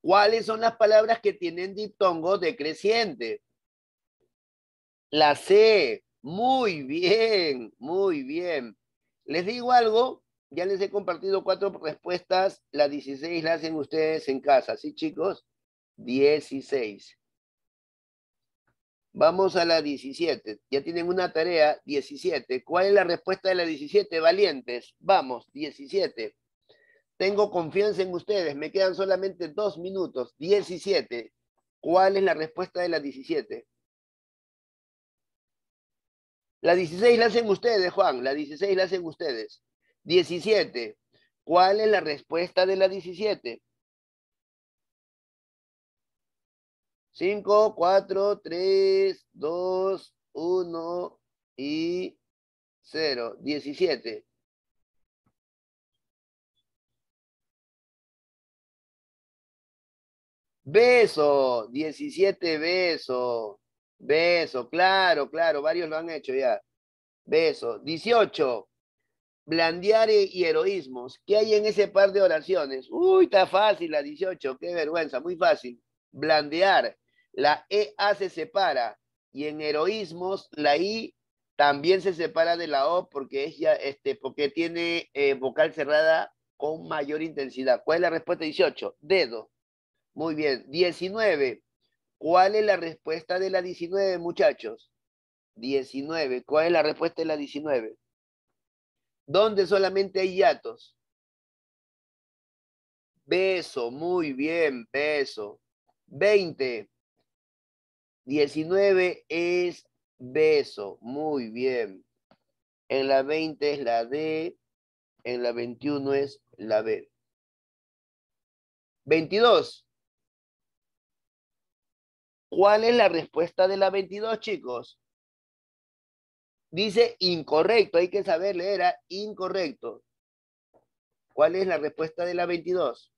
¿Cuáles son las palabras que tienen diptongo decreciente? La C. Muy bien, muy bien. Les digo algo, ya les he compartido cuatro respuestas, la 16 la hacen ustedes en casa, ¿sí chicos? 16. Vamos a la 17. Ya tienen una tarea, 17. ¿Cuál es la respuesta de la 17? Valientes. Vamos, 17. Tengo confianza en ustedes. Me quedan solamente dos minutos. 17. ¿Cuál es la respuesta de la 17? La 16 la hacen ustedes, Juan. La 16 la hacen ustedes. 17. ¿Cuál es la respuesta de la 17? 5, 4, 3, 2, 1 y 0. 17. Beso, 17 beso. Beso, claro, claro, varios lo han hecho ya. Beso. 18. Blandear y heroísmos. ¿Qué hay en ese par de oraciones? Uy, está fácil la 18, qué vergüenza, muy fácil. Blandear la EA se separa y en heroísmos la I también se separa de la O porque, es este, porque tiene eh, vocal cerrada con mayor intensidad. ¿Cuál es la respuesta 18? Dedo. Muy bien. 19. ¿Cuál es la respuesta de la 19, muchachos? 19. ¿Cuál es la respuesta de la 19? ¿Dónde solamente hay hiatos? Beso, muy bien, beso. 20. 19 es beso, muy bien. En la 20 es la D, en la 21 es la B. 22. ¿Cuál es la respuesta de la 22, chicos? Dice incorrecto, hay que saber leer, ¿ah? incorrecto. ¿Cuál es la respuesta de la 22?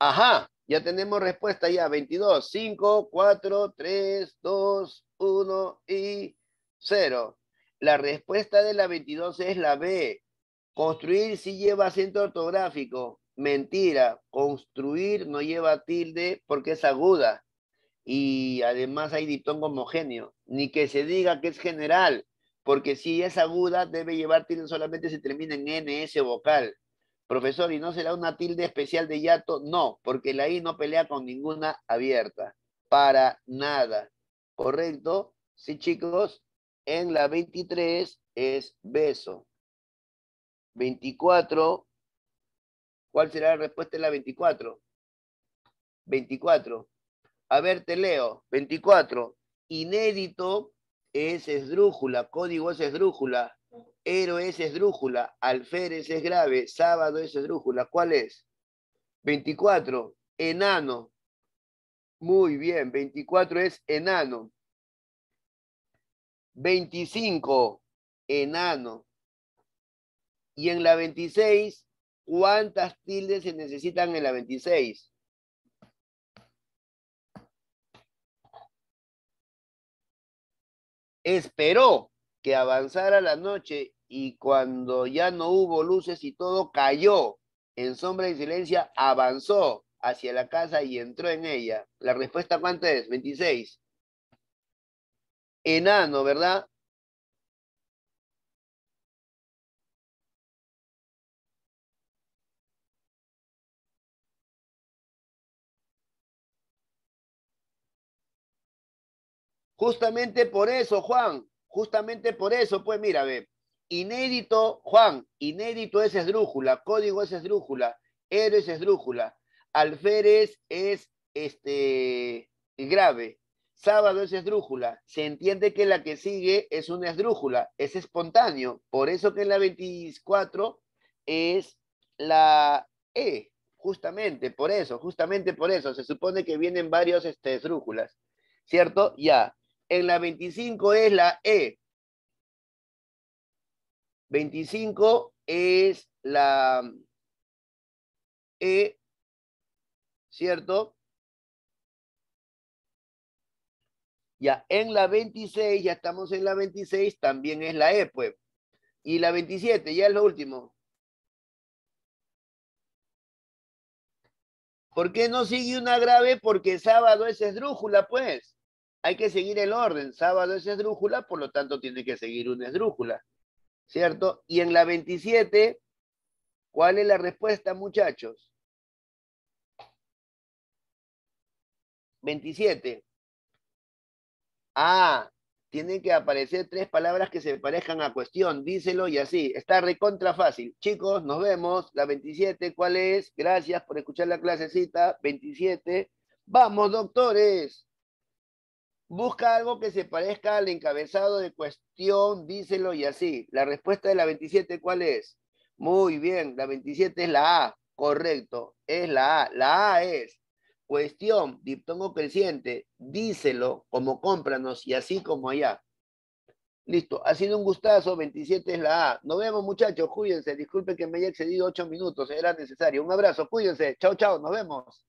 Ajá, ya tenemos respuesta ya. 22, 5, 4, 3, 2, 1 y 0. La respuesta de la 22 es la B. Construir sí lleva acento ortográfico. Mentira. Construir no lleva tilde porque es aguda. Y además hay diptongo homogéneo. Ni que se diga que es general. Porque si es aguda, debe llevar tilde solamente si termina en NS vocal. Profesor, ¿y no será una tilde especial de yato? No, porque la I no pelea con ninguna abierta. Para nada. ¿Correcto? Sí, chicos. En la 23 es beso. 24. ¿Cuál será la respuesta en la 24? 24. A ver, te leo. 24. Inédito es esdrújula. Código es esdrújula. Héroe es esdrújula, alférez es grave, sábado es esdrújula. ¿Cuál es? 24, enano. Muy bien, 24 es enano. 25, enano. Y en la 26, ¿cuántas tildes se necesitan en la 26? Esperó que avanzara la noche y cuando ya no hubo luces y todo cayó en sombra y silencio, avanzó hacia la casa y entró en ella. La respuesta cuánta es? 26. Enano, ¿verdad? Justamente por eso, Juan, justamente por eso, pues mira, ve, Inédito, Juan, inédito es esdrújula, código es esdrújula, héroe es esdrújula, alférez es este, grave, sábado es esdrújula. Se entiende que la que sigue es una esdrújula, es espontáneo. Por eso que en la 24 es la E, justamente por eso, justamente por eso. Se supone que vienen varios este, esdrújulas, ¿cierto? Ya. En la 25 es la E, 25 es la E, ¿cierto? Ya, en la 26, ya estamos en la 26, también es la E, pues. Y la 27, ya es lo último. ¿Por qué no sigue una grave? Porque sábado es esdrújula, pues. Hay que seguir el orden. Sábado es esdrújula, por lo tanto tiene que seguir una esdrújula. ¿Cierto? Y en la 27, ¿cuál es la respuesta, muchachos? 27. Ah, tienen que aparecer tres palabras que se parezcan a cuestión. Díselo y así. Está recontra fácil. Chicos, nos vemos. La 27, ¿cuál es? Gracias por escuchar la clasecita. 27. Vamos, doctores. Busca algo que se parezca al encabezado de cuestión, díselo y así. La respuesta de la 27, ¿cuál es? Muy bien, la 27 es la A, correcto, es la A. La A es cuestión, diptongo creciente, díselo como cómpranos y así como allá. Listo, ha sido un gustazo, 27 es la A. Nos vemos muchachos, cuídense, disculpen que me haya excedido 8 minutos, era necesario. Un abrazo, cuídense, chao, chao, nos vemos.